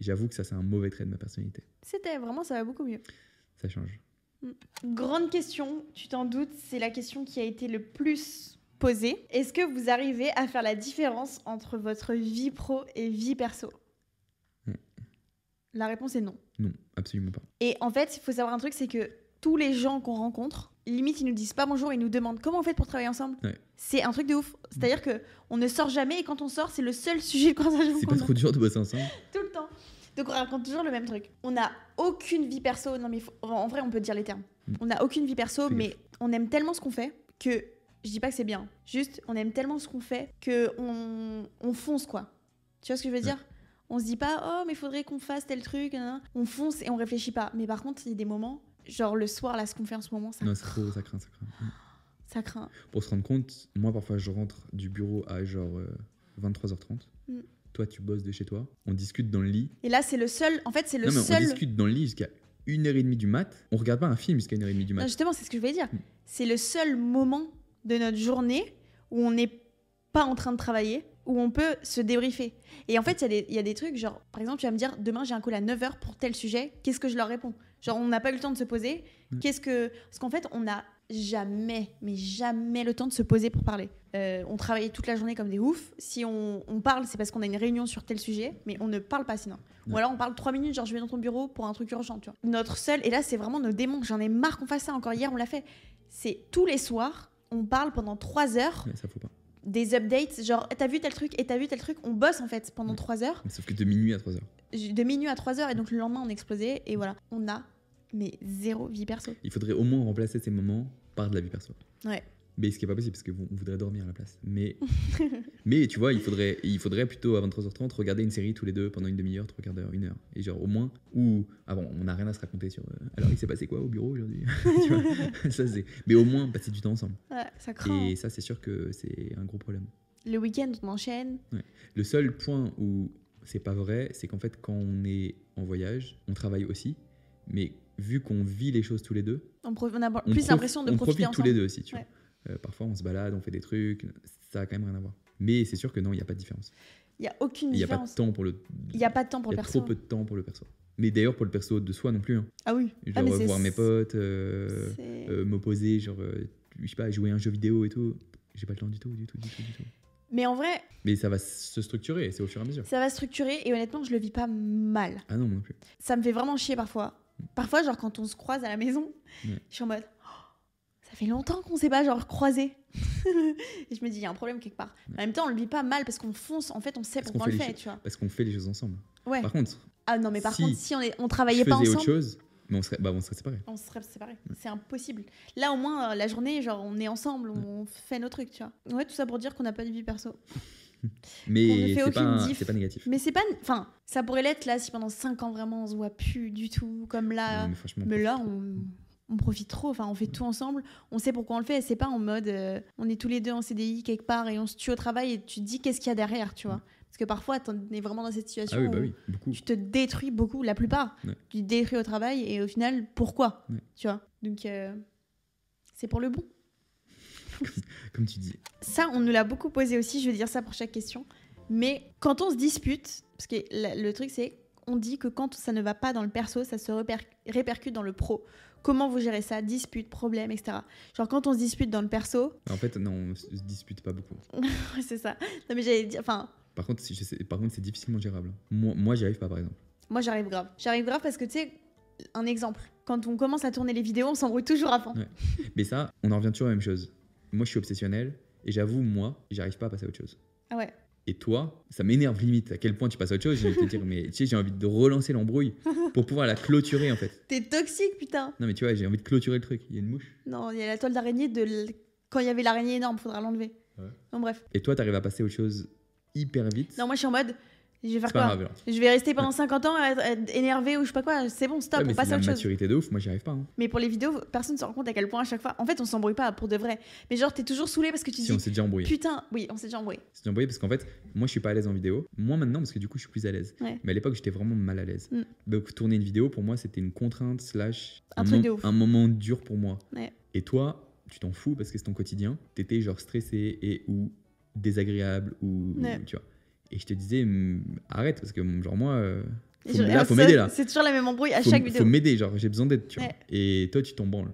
j'avoue que ça c'est un mauvais trait de ma personnalité. C'était vraiment, ça va beaucoup mieux. Ça change. Grande question, tu t'en doutes, c'est la question qui a été le plus posée. Est-ce que vous arrivez à faire la différence entre votre vie pro et vie perso? Mm. La réponse est non. Non, absolument pas. Et en fait, il faut savoir un truc, c'est que tous les gens qu'on rencontre, limite, ils nous disent pas bonjour, ils nous demandent comment on fait pour travailler ensemble. Ouais. C'est un truc de ouf. C'est-à-dire que on ne sort jamais et quand on sort, c'est le seul sujet de conversation C'est pas trop dur de bosser ensemble [LAUGHS] tout le temps. Donc on raconte toujours le même truc. On n'a aucune vie perso. Non mais faut- en vrai, on peut dire les termes. Mm. On n'a aucune vie perso, mais on aime tellement ce qu'on fait que je dis pas que c'est bien. Juste, on aime tellement ce qu'on fait que on, on fonce quoi. Tu vois ce que je veux dire? On se dit pas oh mais faudrait qu'on fasse tel truc. nan, nan. On fonce et on réfléchit pas. Mais par contre, il y a des moments, genre le soir là, ce qu'on fait en ce moment, ça, Non, c'est trop, ça craint, ça craint. Ça craint. Pour se rendre compte, moi parfois je rentre du bureau à genre euh, 23h30. Mm. Toi tu bosses de chez toi. On discute dans le lit. Et là, c'est le seul. En fait, c'est le non mais seul. on discute dans le lit jusqu'à 1h30 du mat. On regarde pas un film jusqu'à 1h30 du mat. Non, justement, c'est ce que je voulais dire. Mm. C'est le seul moment de notre journée où on n'est pas en train de travailler, où on peut se débriefer. Et en fait, il y a des- il y, a des trucs, genre, par exemple, tu vas me dire, demain j'ai un call à 9h pour tel sujet, qu'est-ce que je leur réponds? Genre, on n'a pas eu le temps de se poser, Mm. qu'est-ce que... Parce qu'en fait, on n'a jamais, mais jamais le temps de se poser pour parler. Euh, on travaille toute la journée comme des oufs. Si on, on parle, c'est parce qu'on a une réunion sur tel sujet, mais on ne parle pas sinon. Ou alors on parle trois minutes, genre je vais dans ton bureau pour un truc urgent, tu vois. Notre seul, et là c'est vraiment nos démons, j'en ai marre qu'on fasse ça, encore hier on l'a fait. C'est tous les soirs, on parle pendant trois heures Ouais, ça faut pas. des updates, genre t'as vu tel truc et t'as vu tel truc, on bosse en fait pendant trois heures, Mais Sauf que de minuit à 3h. de minuit à trois heures, et donc le lendemain on explosait, et voilà, on a mais zéro vie perso. Il faudrait au moins remplacer ces moments par de la vie perso. Ouais. Mais ce qui est pas possible parce que vous- on voudrait dormir à la place. Mais, [LAUGHS] mais tu vois, il faudrait, il faudrait plutôt à 23h30 regarder une série tous les deux pendant une demi-heure, trois quarts d'heure, une heure. Et genre au moins, ou ah bon, on n'a rien à se raconter sur. euh, alors il s'est passé quoi au bureau aujourd'hui? [LAUGHS] [LAUGHS] Ça, c'est- Mais au moins passer du temps ensemble. Ouais, ça craint. Et ça, c'est sûr que c'est un gros problème. Le week-end on enchaîne. Le seul point où c'est pas vrai, c'est qu'en fait, quand on est en voyage, on travaille aussi. Mais vu qu'on vit les choses tous les deux, On, pro- on a on plus l'impression de on profiter profite tous ensemble. les deux aussi, tu Ouais. vois. Euh, parfois, on se balade, on fait des trucs. Ça a quand même rien à voir. Mais c'est sûr que non, il n'y a pas de différence. Il y a aucune Il n'y a pas de différence. temps pour le. Il y a pas de temps pour il le y a perso. trop peu de temps pour le perso. Mais d'ailleurs, pour le perso de soi non plus. hein. Ah oui. Genre Ah, voir mes potes, euh, euh, m'opposer, genre, euh, je sais pas, jouer à un jeu vidéo et tout. J'ai pas le temps du tout, du tout, du tout, du tout. Mais en vrai, Mais ça va se structurer, c'est au fur et à mesure. ça va structurer et honnêtement, je le vis pas mal. Ah non, moi non plus. Ça me fait vraiment chier parfois. Parfois, genre quand on se croise à la maison, Ouais. je suis en mode ça fait longtemps qu'on s'est pas genre croisé. [LAUGHS] et je me dis il y a un problème quelque part. Mais En même temps, on le vit pas mal parce qu'on fonce. En fait, on sait pourquoi on le fait tu vois. Parce qu'on fait les choses ensemble. Ouais. Par contre, Ah non, mais par si contre, si on est, on travaillait pas ensemble, autre chose, mais on serait, bah, on serait séparés. on serait séparés. C'est impossible. Là, au moins, euh, la journée, genre, on est ensemble, on fait nos trucs, tu vois. Ouais, tout ça pour dire qu'on n'a pas de vie perso. [LAUGHS] Mais fait c'est aucune pas, pas négatif. Mais c'est pas. Enfin, ça pourrait l'être là si pendant 5 ans vraiment on se voit plus du tout, comme là. Non, mais là, on, on profite trop. Enfin, on fait tout ensemble. On sait pourquoi on le fait. Et c'est pas en mode euh, on est tous les deux en CDI quelque part et on se tue au travail et tu te dis qu'est-ce qu'il y a derrière, tu vois. Parce que parfois, t'en es vraiment dans cette situation Ah oui, bah où oui, tu te détruis beaucoup, la plupart. Ouais. Tu te détruis au travail et au final, pourquoi Ouais. Tu vois. Donc, euh, c'est pour le bon. Comme tu dis. Ça, on nous l'a beaucoup posé aussi. Je vais dire ça pour chaque question. Mais quand on se dispute, parce que le truc, c'est on dit que quand ça ne va pas dans le perso, ça se réper- répercute dans le pro. Comment vous gérez ça Dispute, problème, etc. Genre quand on se dispute dans le perso, En fait, non, on se dispute pas beaucoup. [LAUGHS] c'est ça. Non mais j'allais dire, enfin, Par contre, sais- par contre, c'est difficilement gérable. Moi, moi j'y arrive pas, par exemple. moi j'arrive grave. J'arrive grave parce que tu sais, un exemple. Quand on commence à tourner les vidéos, on s'embrouille toujours à fond. Ouais. Mais ça, on en revient toujours à la même chose. Moi, je suis obsessionnel et j'avoue, moi, j'arrive pas à passer à autre chose. Ah ouais. Et toi, ça m'énerve limite à quel point tu passes à autre chose. Envie de te dire, mais tu sais, j'ai envie de relancer l'embrouille pour pouvoir la clôturer en fait. [LAUGHS] T'es toxique, putain. Non, mais tu vois, j'ai envie de clôturer le truc. Il y a une mouche. Non, il y a la toile d'araignée de l- quand il y avait l'araignée énorme, faudra l'enlever. Ouais. Non bref. Et toi, t'arrives à passer à autre chose hyper vite. Non, moi je suis en mode, je vais faire quoi grave. alors. Je vais rester pendant 50 ans à être, énervé ou je sais pas quoi. C'est bon, stop, Ouais, on passe à autre chose. maturité de ouf. Moi, j'y arrive pas. hein. Mais pour les vidéos, personne ne se rend compte à quel point à chaque fois. En fait, on s'embrouille pas pour de vrai. Mais genre, t'es toujours saoulé parce que tu Si dis on s'est déjà embrouillé. putain, oui, on s'est déjà embrouillé. On s'est déjà embrouillé parce qu'en fait, moi, je suis pas à l'aise en vidéo. Moi, maintenant, parce que du coup, je suis plus à l'aise. Ouais. Mais à l'époque, j'étais vraiment mal à l'aise. Mm. Donc, tourner une vidéo, pour moi, c'était une contrainte slash Un truc de ouf. un moment dur pour moi. Ouais. Et toi, tu t'en fous parce que c'est ton quotidien. T'étais genre stressé et ou désagréable ou tu vois. Et je te disais, arrête parce que genre moi, euh, Faut, là, faut ça, m'aider là. C'est toujours la même embrouille à Faut, chaque faut vidéo. m'aider, genre j'ai besoin d'aide, tu vois. Et toi, tu t'en branles.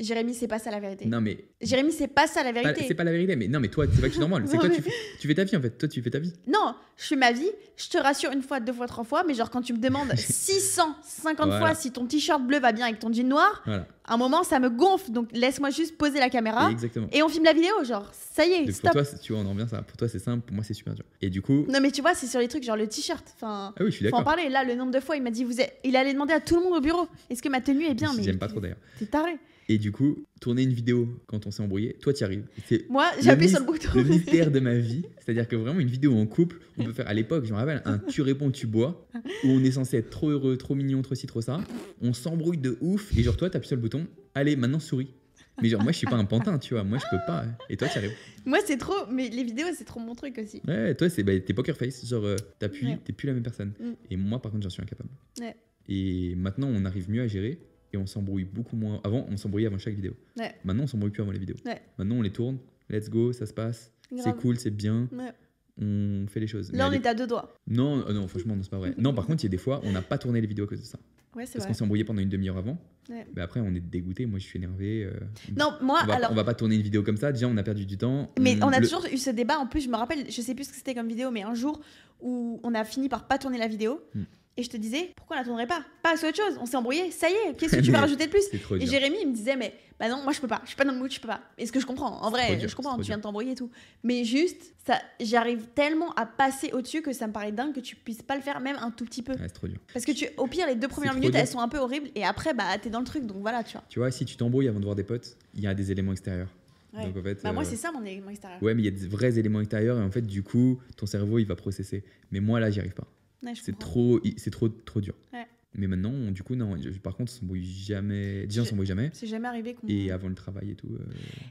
Jérémy, c'est pas ça la vérité. Non, mais Jérémy, c'est pas ça la vérité. c'est pas la vérité. Mais non, mais toi, c'est pas que tu t'en branles. C'est [LAUGHS] toi, tu fais, tu fais ta vie en fait. Toi, tu fais ta vie. Non, je fais ma vie, je te rassure une fois, deux fois, trois fois, mais genre quand tu me demandes [LAUGHS] 650 Voilà. fois si ton t-shirt bleu va bien avec ton jean noir, Voilà. à un moment ça me gonfle, donc laisse-moi juste poser la caméra Exactement. et on filme la vidéo, genre ça y est, Donc, pour stop. toi, tu vois, on en revient ça. Pour toi, c'est simple. Pour moi, c'est super dur. Et du coup, Non mais tu vois, c'est sur les trucs genre le t-shirt, enfin... ah oui, je suis Faut en d'accord. parler, là le nombre de fois il m'a dit, vous êtes... il allait demander à tout le monde au bureau, est-ce que ma tenue est bien? J'aime pas trop d'ailleurs. T'es taré. Et du coup, tourner une vidéo quand on s'est embrouillé, toi, tu arrives. C'est Moi j'appuie sur le bouton. le mystère de ma vie. C'est-à-dire que vraiment, une vidéo en couple, on peut faire à l'époque, je me rappelle, un tu réponds, tu bois, où on est censé être trop heureux, trop mignon, trop ci, trop ça. On s'embrouille de ouf, et genre, toi, t'appuies sur le bouton, allez, maintenant souris. Mais genre, moi, je suis pas un pantin, tu vois, moi, je peux pas. Et toi, tu arrives. Moi c'est trop, mais les vidéos c'est trop mon truc aussi. Ouais, toi, c'est bah, t'es poker face, genre, euh, t'appuies, Ouais. t'es plus la même personne. Mm. Et moi, par contre, j'en suis incapable. Ouais. Et maintenant, on arrive mieux à gérer, et on s'embrouille beaucoup moins. Avant, on s'embrouillait avant chaque vidéo. Ouais. Maintenant, on s'embrouille plus avant les vidéos. Ouais. Maintenant, on les tourne, let's go, ça se passe, c'est cool, c'est bien, Ouais. on fait les choses. Là on est à deux doigts. Non, euh, non, franchement, non, c'est pas vrai. Non, par contre, il y a des fois, on n'a pas tourné les vidéos à cause de ça. Ouais Parce qu'on s'est embrouillé pendant une demi-heure avant. Ouais. Mais après, on est dégoûté. Moi, je suis énervé. euh, Non, moi on, va, alors... on va pas tourner une vidéo comme ça. Déjà, on a perdu du temps. Mais on a le- toujours eu ce débat. En plus, je me rappelle, je sais plus ce que c'était comme vidéo, mais un jour où on a fini par pas tourner la vidéo. Hmm. Et je te disais, pourquoi on la tournerait pas? Pas à autre chose. On s'est embrouillé, ça y est. [LAUGHS] Qu'est-ce que tu vas rajouter de plus? Et. Jérémy, il me disait, mais bah non, moi je peux pas. Je suis pas dans le mood, je peux pas. Et ce que je comprends, en vrai, dur, je comprends, tu viens de t'embrouiller et tout. Mais juste, ça, j'arrive tellement à passer au-dessus que ça me paraît dingue que tu puisses pas le faire, même un tout petit peu. Ouais, c'est trop dur. Parce que tu, au pire, les deux premières minutes, dur. elles sont un peu horribles. Et après, bah t'es dans le truc, donc voilà, tu vois. Tu vois, si tu t'embrouilles avant de voir des potes, il y a des éléments extérieurs. Ouais. Donc, en fait, Bah moi, euh, c'est ça mon élément extérieur. Ouais, mais il y a des vrais éléments extérieurs. Et en fait, du coup, ton cerveau, il va processer. Mais moi, là, j'y arrive pas. Ouais, C'est trop, c'est trop, trop dur. Ouais. Mais maintenant, on- du coup, non. Par contre, on s'embrouille jamais. Déjà, on s'embrouille jamais. C'est jamais arrivé. Et avant le travail et tout. euh,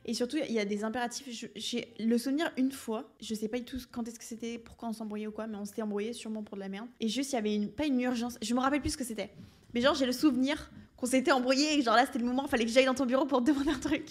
Et surtout, il y a des impératifs. J'ai le souvenir une fois, je sais pas du tout quand est-ce que c'était, pourquoi on s'embrouillait ou quoi, mais on s'était embrouillé sûrement pour de la merde. Et juste, il y avait une, pas une urgence, je me rappelle plus ce que c'était. Mais genre, j'ai le souvenir qu'on s'était embrouillé et que genre là, c'était le moment, fallait que j'aille dans ton bureau pour te [LAUGHS] demander un truc.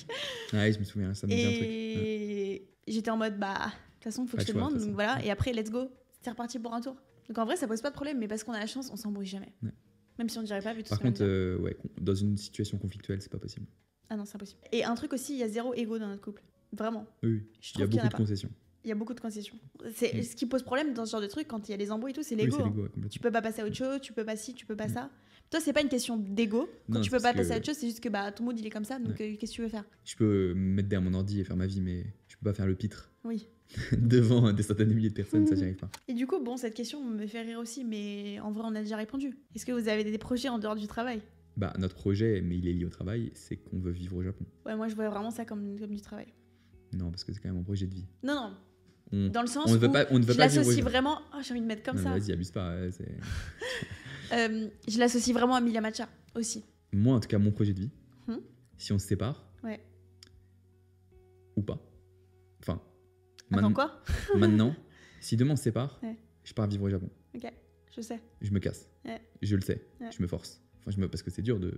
Ouais, je me souviens, ça me dit un truc. Ouais. Et j'étais en mode, bah, de toute façon, faut que je te demande. Donc voilà, et après, let's go. C'était reparti pour un tour. Donc en vrai, ça pose pas de problème, mais parce qu'on a la chance, on s'embrouille jamais. Ouais. Même si on dirait pas, vu tout Par contre, euh, ouais, dans une situation conflictuelle, c'est pas possible. Ah non, c'est impossible. Et un truc aussi, il y a zéro ego dans notre couple. Vraiment. Oui, oui. Je Il y a beaucoup de concessions. Il y a beaucoup de concessions. C'est ce qui pose problème dans ce genre de truc quand il y a les embrouilles et tout, c'est Oui, l'ego. c'est hein. ouais. Tu peux pas passer à autre chose, tu peux pas ci, tu peux pas ça. Toi, c'est pas une question d'ego. Quand Non, tu peux pas passer à autre chose, c'est juste que bah ton mood il est comme ça, donc euh, qu'est-ce que tu veux faire? Je peux me mettre derrière mon ordi et faire ma vie, mais peux pas faire le pitre Oui. [LAUGHS] devant des centaines de milliers de personnes, ça j'y arrive pas. Et du coup, bon, cette question me fait rire aussi, mais en vrai, on a déjà répondu. Est-ce que vous avez des projets en dehors du travail? Bah, notre projet, mais il est lié au travail, c'est qu'on veut vivre au Japon. Ouais, moi je vois vraiment ça comme, comme du travail. Non, parce que c'est quand même un projet de vie. Non, non, On, dans le sens on ne veut où pas, on ne veut je l'associe vraiment. Ah, j'ai envie de mettre comme Non, ça. Vas-y, abuse pas. ouais, [LAUGHS] Euh, je l'associe vraiment à Mila Matcha aussi. Moi, en tout cas, mon projet de vie, Hmm. si on se sépare, Ouais. ou pas. Attends, maintenant- quoi [LAUGHS] maintenant, si demain on se sépare, Ouais. je pars vivre au Japon. Ok, je sais. Je me casse. Ouais. Je le sais. Ouais. Je me force. Enfin, je me... Parce que c'est dur de...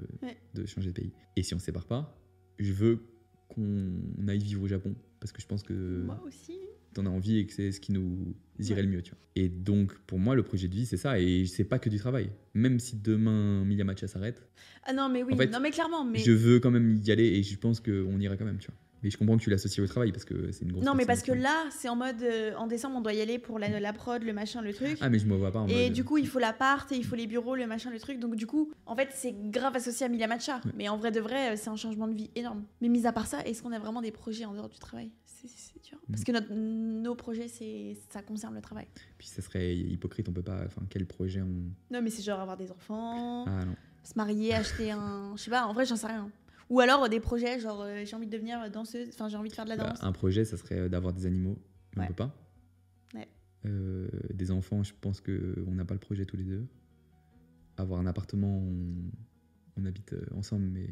Changer de pays. Et si on se sépare pas, je veux qu'on aille vivre au Japon. Parce que je pense que Moi aussi. t'en as envie et que c'est ce qui nous irait Ouais. le mieux. Tu vois. Et donc, pour moi, le projet de vie, c'est ça. Et c'est pas que du travail. Même si demain Miyamacha s'arrête, Ah non, mais oui, En fait, non, mais clairement. Mais... je veux quand même y aller et je pense qu'on ira quand même. Tu vois. Mais je comprends que tu l'associes au travail parce que c'est une grosse Non, mais parce que vois. là, c'est en mode euh, en décembre, on doit y aller pour la, la prod, le machin, le truc. Ah, mais je me vois pas en et mode- du coup, il faut l'appart, et il faut les bureaux, le machin, le truc. Donc, du coup, en fait, c'est grave associé à Mila Matcha. Ouais. Mais en vrai de vrai, euh, c'est un changement de vie énorme. Mais mis à part ça, est-ce qu'on a vraiment des projets en dehors du travail? C'est c'est dur. Mm. Parce que notre, nos projets, c'est ça concerne le travail. Puis ça serait hypocrite, on peut pas. Enfin, quel projet on. Non, mais c'est genre avoir des enfants, Ah non. se marier, acheter un. Je sais pas, en vrai, j'en sais rien. Ou alors euh, des projets, genre euh, j'ai envie de devenir danseuse, enfin j'ai envie de faire de la Bah, danse. un projet, ça serait d'avoir des animaux, mais Ouais. on peut pas. Ouais. Euh, des enfants, je pense que on n'a pas le projet tous les deux. Avoir un appartement, on, on habite euh, ensemble, mais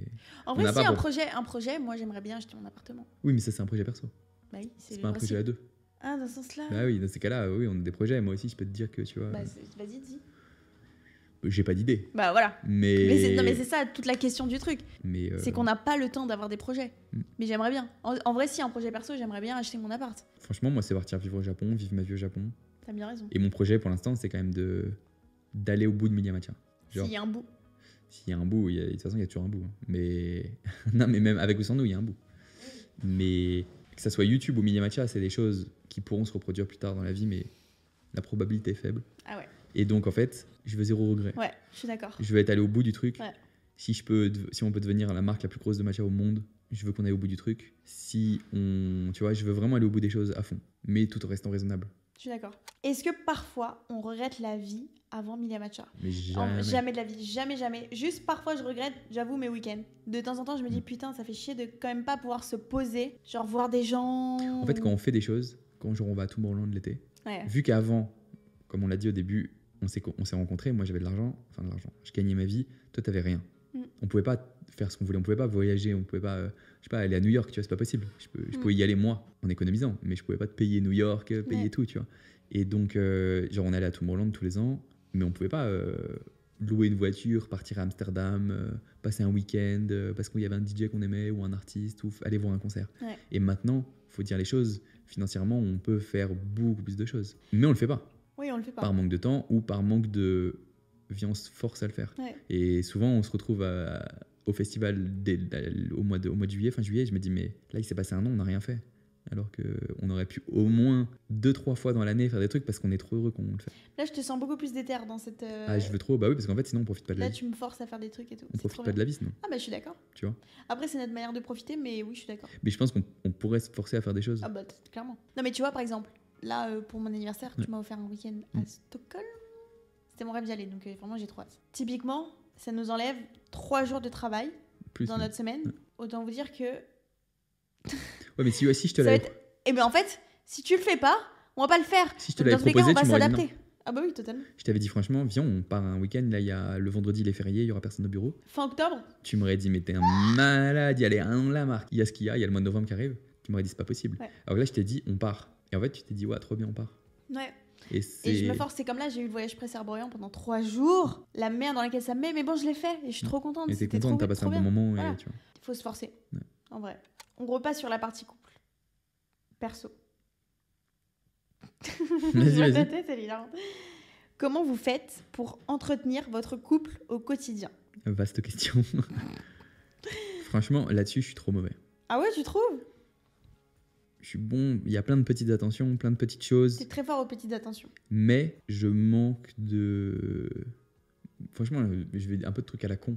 En vrai, si un pour- projet, un projet, moi j'aimerais bien acheter mon appartement. oui, mais ça c'est un projet perso. Bah oui, C'est pas un projet à deux. Ah, dans ce sens-là Bah oui, dans ces cas-là, oui, on a des projets. Moi aussi, je peux te dire que tu vois, Bah, vas-y, dis. J'ai pas d'idée, Bah voilà. mais Mais c'est- non, mais c'est ça toute la question du truc. euh, C'est qu'on n'a pas le temps d'avoir des projets. Mm. Mais j'aimerais bien. En, en vrai, si un projet perso, j'aimerais bien acheter mon appart. franchement, moi, c'est partir vivre au Japon, vivre ma vie au Japon. T'as bien raison. Et mon projet pour l'instant, c'est quand même de d'aller au bout de. Genre, S'il y a un bout. s'il y a un bout, il y a- de toute façon, il y a toujours un bout. hein. Mais [LAUGHS] non, mais même avec ou sans nous, il y a un bout. Mais que ça soit YouTube ou Media Matcha, c'est des choses qui pourront se reproduire plus tard dans la vie, mais la probabilité est faible. Ah ouais. Et donc, en fait, je veux zéro regret. Ouais, je suis d'accord. Je veux être allé au bout du truc. Ouais. Si, je peux, si on peut devenir la marque la plus grosse de matcha au monde, je veux qu'on aille au bout du truc. Si on, tu vois, je veux vraiment aller au bout des choses à fond, mais tout en restant raisonnable. Je suis d'accord. Est-ce que parfois on regrette la vie avant Milia Matcha? Mais En- jamais. Jamais de la vie, jamais, jamais. Juste parfois je regrette, j'avoue, mes week-ends. De temps en temps, je me dis Mm. putain, ça fait chier de quand même pas pouvoir se poser, genre voir des gens. En fait, quand on fait des choses, quand genre on va à Tomorrowland l'été, Ouais. vu qu'avant, comme on l'a dit au début, on s'est on s'est rencontrés, moi j'avais de l'argent, enfin de l'argent, je gagnais ma vie, toi t'avais rien. Mm. On pouvait pas faire ce qu'on voulait, on pouvait pas voyager, on pouvait pas, euh, je sais pas, aller à New York, tu vois, c'est pas possible. Je, peux- je Mm. pouvais y aller moi en économisant, mais je pouvais pas te payer New York, euh, payer Ouais. tout, tu vois. Et donc, euh, genre on allait à Tomorrowland tous les ans, mais on pouvait pas euh, louer une voiture, partir à Amsterdam, passer un week-end parce qu'il y avait un DJ qu'on aimait ou un artiste ou aller voir un concert. Ouais. Et maintenant, faut dire les choses, financièrement, on peut faire beaucoup plus de choses. Mais on le fait pas, Oui, on le fait pas. par manque de temps ou par manque de vie, on se force à le faire. Ouais. Et souvent, on se retrouve à- au festival dès- au, mois de, au mois de juillet, fin juillet, je me dis, mais là, il s'est passé un an, on n'a rien fait. Alors qu'on aurait pu au moins deux, trois fois dans l'année faire des trucs parce qu'on est trop heureux qu'on le fait. Là, je te sens beaucoup plus déter dans cette. euh, Ah, je veux trop, bah oui, parce qu'en fait, sinon, on profite pas de la Là, vie. tu me forces à faire des trucs et tout. On profite pas bien. de la vie, sinon, Ah, bah, je suis d'accord. tu vois. Après, c'est notre manière de profiter, mais oui, je suis d'accord. Mais je pense qu'on on pourrait se forcer à faire des choses. Ah, bah, clairement. Non, mais tu vois, par exemple, là, euh, pour mon anniversaire, tu m'as offert un week-end à Mm. Stockholm. C'était mon rêve d'y aller, donc euh, vraiment, j'ai trop hâte. Typiquement, ça nous enlève trois jours de travail Plus, dans notre semaine. Ouais. Autant vous dire que. [LAUGHS] Ouais, mais si, je te l'avais être... Et bien, en fait, si tu le fais pas, on va pas le faire. si je te l'avais les cas, proposé, on va s'adapter. Ah, bah oui, totalement. Je t'avais dit franchement, viens, on part un week-end. Là, il y a le vendredi, les fériés, il y aura personne au bureau. Fin octobre Tu m'aurais dit, mais t'es un malade, il y a les un la marque. Il y a ce qu'il y a, il y a le mois de novembre qui arrive. Tu m'aurais dit, c'est pas possible. Ouais. Alors là, je t'ai dit, on part. Et en fait, tu t'es dit, ouais, trop bien, on part. Ouais. Et, je me force, c'est comme là, j'ai eu le voyage presse-arborient pendant trois jours. La merde dans laquelle ça me met, mais bon, je l'ai fait et je suis trop contente. Et t'es contente, t'as passé un bon moment. Voilà. Il faut se forcer. Ouais. En vrai. On repasse sur la partie couple. Perso. [LAUGHS] Vas-y, [LAUGHS] Ta vas-y. tête, elle est. Comment vous faites pour entretenir votre couple au quotidien? Vaste question. [LAUGHS] Franchement, là-dessus, je suis trop mauvais. Ah ouais, tu trouves? Je suis bon, il y a plein de petites attentions, plein de petites choses. T'es très fort aux petites attentions. mais je manque de. Franchement, je vais un peu de trucs à la con,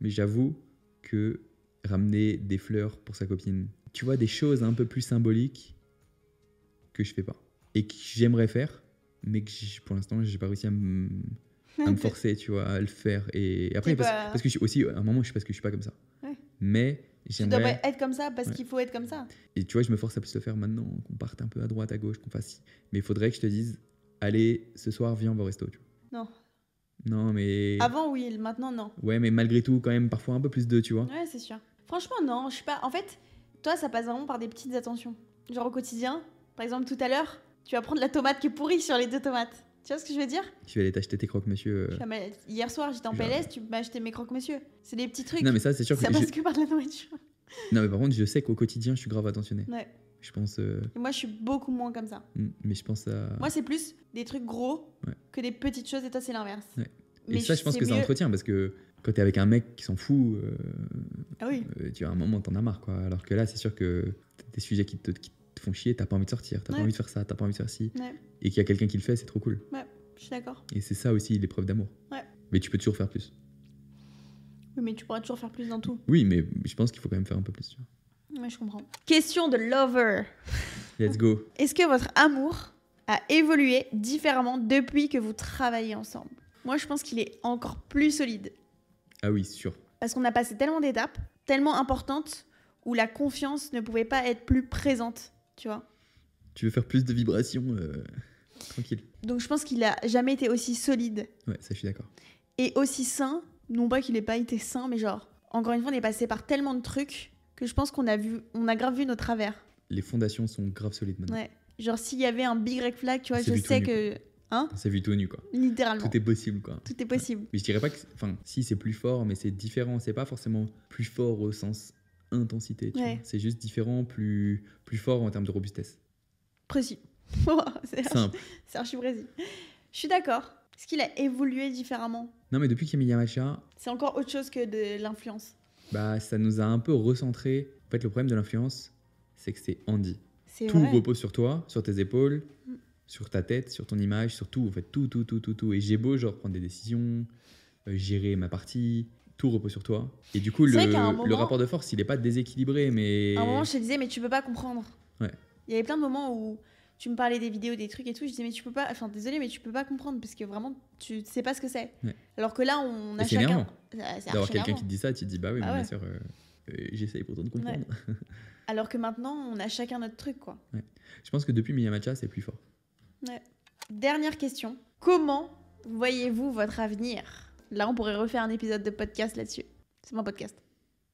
mais j'avoue que ramener des fleurs pour sa copine, tu vois, des choses un peu plus symboliques que je fais pas et que j'aimerais faire, mais que pour l'instant, j'ai pas réussi à me, à me [LAUGHS] forcer, tu vois, à le faire. Et après, parce, pas- parce que je suis aussi, à un moment, je suis parce que je suis pas comme ça. Ouais. Mais Tu pas être comme ça parce Ouais. qu'il faut être comme ça. Et tu vois, je me force à plus le faire maintenant, qu'on parte un peu à droite, à gauche, qu'on fasse ci. Mais il faudrait que je te dise, allez, ce soir, viens, on va au resto. Tu vois. Non. Non, mais. Avant, oui, maintenant, non. Ouais, mais malgré tout, quand même, parfois un peu plus de, tu vois. Ouais, c'est sûr. Franchement, non, je sais pas. En fait, toi, ça passe vraiment par des petites attentions. Genre au quotidien, par exemple, tout à l'heure, tu vas prendre la tomate qui est pourrie sur les deux tomates. Tu vois ce que je veux dire? Je vais aller t'acheter tes croque-monsieur. euh. Hier soir, j'étais en Genre- PLS, tu m'as acheté mes croque-monsieur. C'est des petits trucs. Non, mais ça, c'est sûr que. ça je- passe que par de la nourriture. Non, mais par contre, je sais qu'au quotidien, je suis grave attentionné. Ouais. Je pense. euh, Et moi, je suis beaucoup moins comme ça. mm, Mais je pense à. Moi, c'est plus des trucs gros Ouais. que des petites choses et toi, c'est l'inverse. Ouais. Mais Et ça, je pense c'est que ça mieux- entretient parce que quand t'es avec un mec qui s'en fout, euh, Ah oui. euh, tu as un moment, t'en as marre, quoi. Alors que là, c'est sûr que t'as des sujets qui te, qui te font chier, t'as pas envie de sortir, t'as Ouais. pas envie de faire ça, t'as pas envie de faire ci. Ouais, Et qu'il y a quelqu'un qui le fait, c'est trop cool. je suis d'accord. Et c'est ça aussi l'épreuve d'amour. Ouais. Mais tu peux toujours faire plus. Oui, mais tu pourras toujours faire plus dans tout. Oui, mais je pense qu'il faut quand même faire un peu plus. tu vois. Ouais, je comprends. Question de lover. [LAUGHS] Let's go. Est-ce que votre amour a évolué différemment depuis que vous travaillez ensemble? Moi, je pense qu'il est encore plus solide. Ah oui, sûr. Parce qu'on a passé tellement d'étapes, tellement importantes, où la confiance ne pouvait pas être plus présente, tu vois. Tu veux faire plus de vibrations euh, Tranquille. Donc je pense qu'il a jamais été aussi solide Ouais, ça, je suis d'accord. et aussi sain. Non pas qu'il ait pas été sain, mais genre, encore une fois, on est passé par tellement de trucs que je pense qu'on a vu, on a grave vu nos travers. Les fondations sont grave solides maintenant. Ouais. Genre, s'il y avait un big red flag, tu vois, C'est je sais nu, que. Hein On s'est vu tout nu, quoi. Littéralement. Tout est possible, quoi. Tout est possible. Mais je dirais pas que. c'est- Enfin, si, c'est plus fort, mais c'est différent. C'est pas forcément plus fort au sens intensité, tu Ouais. vois. C'est juste différent, plus, plus fort en termes de robustesse. Précis. [LAUGHS] c'est archi, Simple. c'est archi précis. Je suis d'accord. Est-ce qu'il a évolué différemment? Non, mais depuis qu'il y a mis Yamacha, C'est encore autre chose que de l'influence. bah, ça nous a un peu recentré. En fait, le problème de l'influence, c'est que c'est Andy. Tout vrai. repose sur toi, sur tes épaules, Mm. sur ta tête, sur ton image, sur tout. En fait, tout, tout, tout, tout, tout. Et j'ai beau, genre, prendre des décisions, euh, gérer ma partie, tout repose sur toi. Et du coup, le, rapport de force, il est pas déséquilibré, mais. À un moment, je te disais, mais tu peux pas comprendre. Ouais. Il y avait plein de moments où tu me parlais des vidéos, des trucs et tout. Je disais, mais tu peux pas. Enfin, désolé, mais tu peux pas comprendre parce que vraiment, tu sais pas ce que c'est. Ouais. Alors que là, on a Et chacun. D'avoir quelqu'un qui te dit ça, tu te dis, bah oui, bien ouais. sûr, euh, euh, j'essaye pourtant de comprendre. [LAUGHS] Alors que maintenant, on a chacun notre truc, quoi. Je pense que depuis Miyamacha, c'est plus fort. Dernière question. Comment voyez-vous votre avenir? Là, on pourrait refaire un épisode de podcast là-dessus. C'est mon podcast.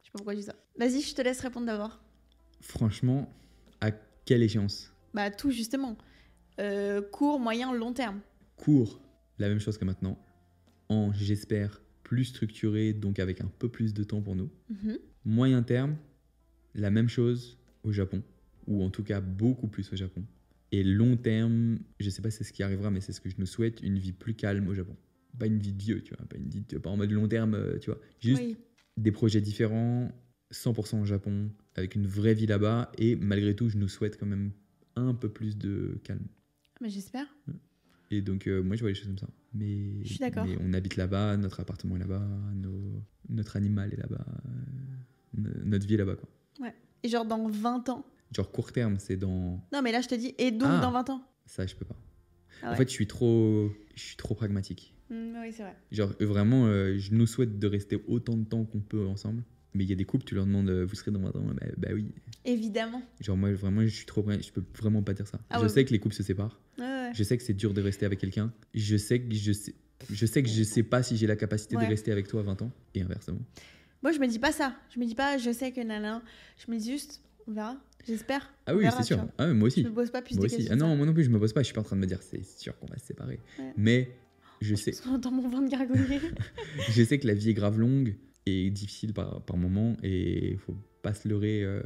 Je sais pas pourquoi je dis ça. Vas-y, je te laisse répondre d'abord. Franchement, quelle échéance Bah, tout justement. Euh, court, moyen, long terme. Court, la même chose que maintenant. En, j'espère, plus structuré, donc avec un peu plus de temps pour nous. Mhm. Moyen terme, la même chose au Japon, ou en tout cas beaucoup plus au Japon. Et long terme, je sais pas si c'est ce qui arrivera, mais c'est ce que je nous souhaite, une vie plus calme au Japon. Pas une vie de vieux, tu vois, pas une vie de- pas en mode long terme, euh, tu vois. Juste Oui. des projets différents, 100% au Japon, avec une vraie vie là-bas, et malgré tout, je nous souhaite quand même un peu plus de calme. Mais j'espère. Et donc, euh, moi, je vois les choses comme ça. Mais, Je suis d'accord. mais on habite là-bas, notre appartement est là-bas, nos- notre animal est là-bas, euh, no- notre vie est là-bas, quoi. Et genre dans 20 ans? Genre, court terme, c'est dans. Non, mais là, je te dis, et donc Ah. dans 20 ans? Ça, je peux pas. Ah En ouais. fait, je suis trop, je suis trop pragmatique. Mm, oui, c'est vrai. Genre, euh, vraiment, euh, je nous souhaite de rester autant de temps qu'on peut ensemble. Mais il y a des couples, tu leur demandes, euh, vous serez dans 20 ans bah, bah oui. Évidemment. Genre, moi, vraiment, je suis trop. Je peux vraiment pas dire ça. Ah je ouais. sais que les couples se séparent. Ouais. Je sais que c'est dur de rester avec quelqu'un. Je sais que je sais. Je sais que je sais pas si j'ai la capacité de rester avec toi à 20 ans et inversement. Moi, je me dis pas ça. Je me dis pas, je sais que nanana. Je me dis juste, on verra. J'espère. Ah oui, c'est sûr. Ah moi Je aussi. me pose pas plus Moi de aussi. questions. Ah non, moi non plus, je me pose pas. Je suis pas en train de me dire c'est sûr qu'on va se séparer. Ouais. Mais je sais, [LAUGHS] Parce qu'on entend mon ventre gargouiller. [LAUGHS] je sais que la vie est grave longue et difficile par, par moment et il faut pas se leurrer. euh,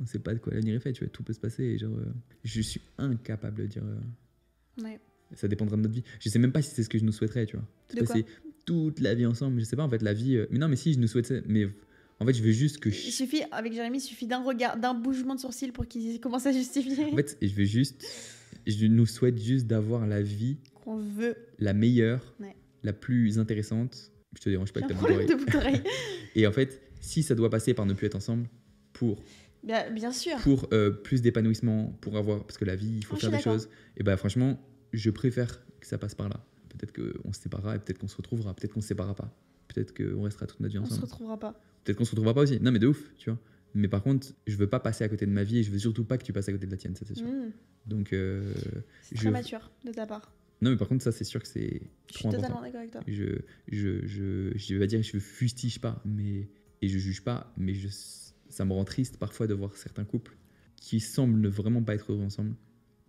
on sait pas de quoi l'avenir est fait. Tu vois, tout peut se passer. et Genre, euh, je suis incapable de dire. euh, ouais. ça dépendra de notre vie. Je sais même pas si c'est ce que je nous souhaiterais, tu vois. De passer toute la vie ensemble. Je sais pas, en fait, la vie. euh, Mais non, mais si, je nous souhaite ça. Mais en fait, je veux juste que. Il je- suffit, avec Jérémy, il suffit d'un regard, d'un bougement de sourcil pour qu'il commence à justifier En fait, je veux juste. Je nous souhaite juste d'avoir la vie qu'on veut. la meilleure, Ouais. la plus intéressante. Je te dérange pas un ta boucle d'oreille. Et en fait, si ça doit passer par ne plus être ensemble, pour, bien, bien sûr. pour euh, plus d'épanouissement, pour avoir. Parce que la vie, il faut Ah, faire des choses. Et ben franchement, je préfère que ça passe par là. Peut-être qu'on se séparera et peut-être qu'on se retrouvera. Peut-être qu'on se séparera pas. Peut-être qu'on restera toute notre vie On se ensemble. retrouvera pas. Peut-être qu'on se retrouvera pas aussi. Non, mais de ouf, tu vois. Mais par contre, je veux pas passer à côté de ma vie et je veux surtout pas que tu passes à côté de la tienne, ça c'est sûr. Mm. Donc, euh, C'est Je- très mature de ta part. Non, mais par contre, ça c'est sûr que c'est Je suis totalement d'accord avec toi. Je, je, je, je vais dire, je fustige pas, mais et je juge pas, mais je, ça me rend triste parfois de voir certains couples qui semblent ne vraiment pas être heureux ensemble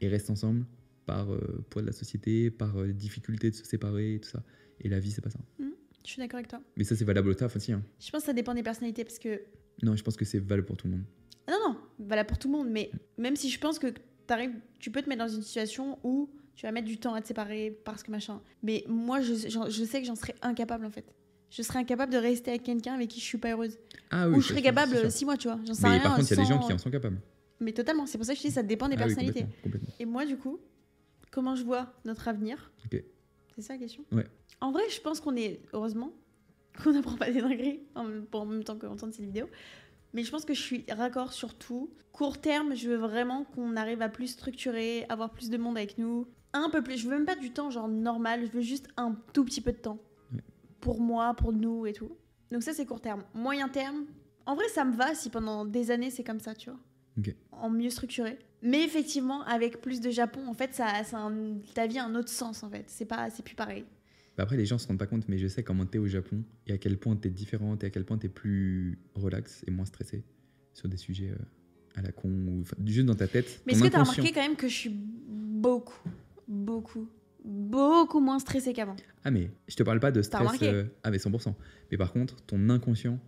et restent ensemble par euh, poids de la société, par euh, difficulté de se séparer, et tout ça. Et la vie, c'est pas ça. Je suis d'accord avec toi. Mais ça, c'est valable au taf aussi. hein. Je pense que ça dépend des personnalités parce que. Non, je pense que c'est valable pour tout le monde. Ah Non, non, voilà pour tout le monde. Mais même si je pense que t'arrives, tu peux te mettre dans une situation où tu vas mettre du temps à te séparer parce que machin. Mais moi, je, je sais que j'en serais incapable en fait. Je serais incapable de rester avec quelqu'un avec qui je suis pas heureuse. Ah oui, Ou je serais capable. 6 mois, tu vois. J'en sais Mais rien. par contre, il y a des gens qui en sont capables. Mais totalement. C'est pour ça que je dis ça dépend des Ah oui, personnalités. complètement, complètement. Et moi, du coup, comment je vois notre avenir. C'est ça la question Ouais. En vrai, je pense qu'on est, heureusement, [LAUGHS] qu'on n'apprend pas des dingueries en même, en même temps qu'entendre cette vidéo. Mais je pense que je suis raccord sur tout. Court terme, je veux vraiment qu'on arrive à plus structurer, avoir plus de monde avec nous. Un peu plus. Je veux même pas du temps genre normal, je veux juste un tout petit peu de temps. Ouais. Pour moi, pour nous et tout. Donc ça, c'est court terme. Moyen terme, en vrai, ça me va si pendant des années c'est comme ça, tu vois. En mieux structuré. Mais effectivement, avec plus de Japon, en fait, ça, ça un- ta vie a un autre sens, en fait. C'est pas, c'est plus pareil. Bah Après, les gens se rendent pas compte, mais je sais comment t'es au Japon et à quel point t'es différente et à quel point t'es plus relax et moins stressé sur des sujets euh, à la con ou juste dans ta tête. Mais est-ce que tu as inconscient- remarqué quand même que je suis beaucoup, beaucoup, beaucoup moins stressée qu'avant Ah, mais je te parle pas de stress. euh, Ah, mais 100%. Mais par contre, ton inconscient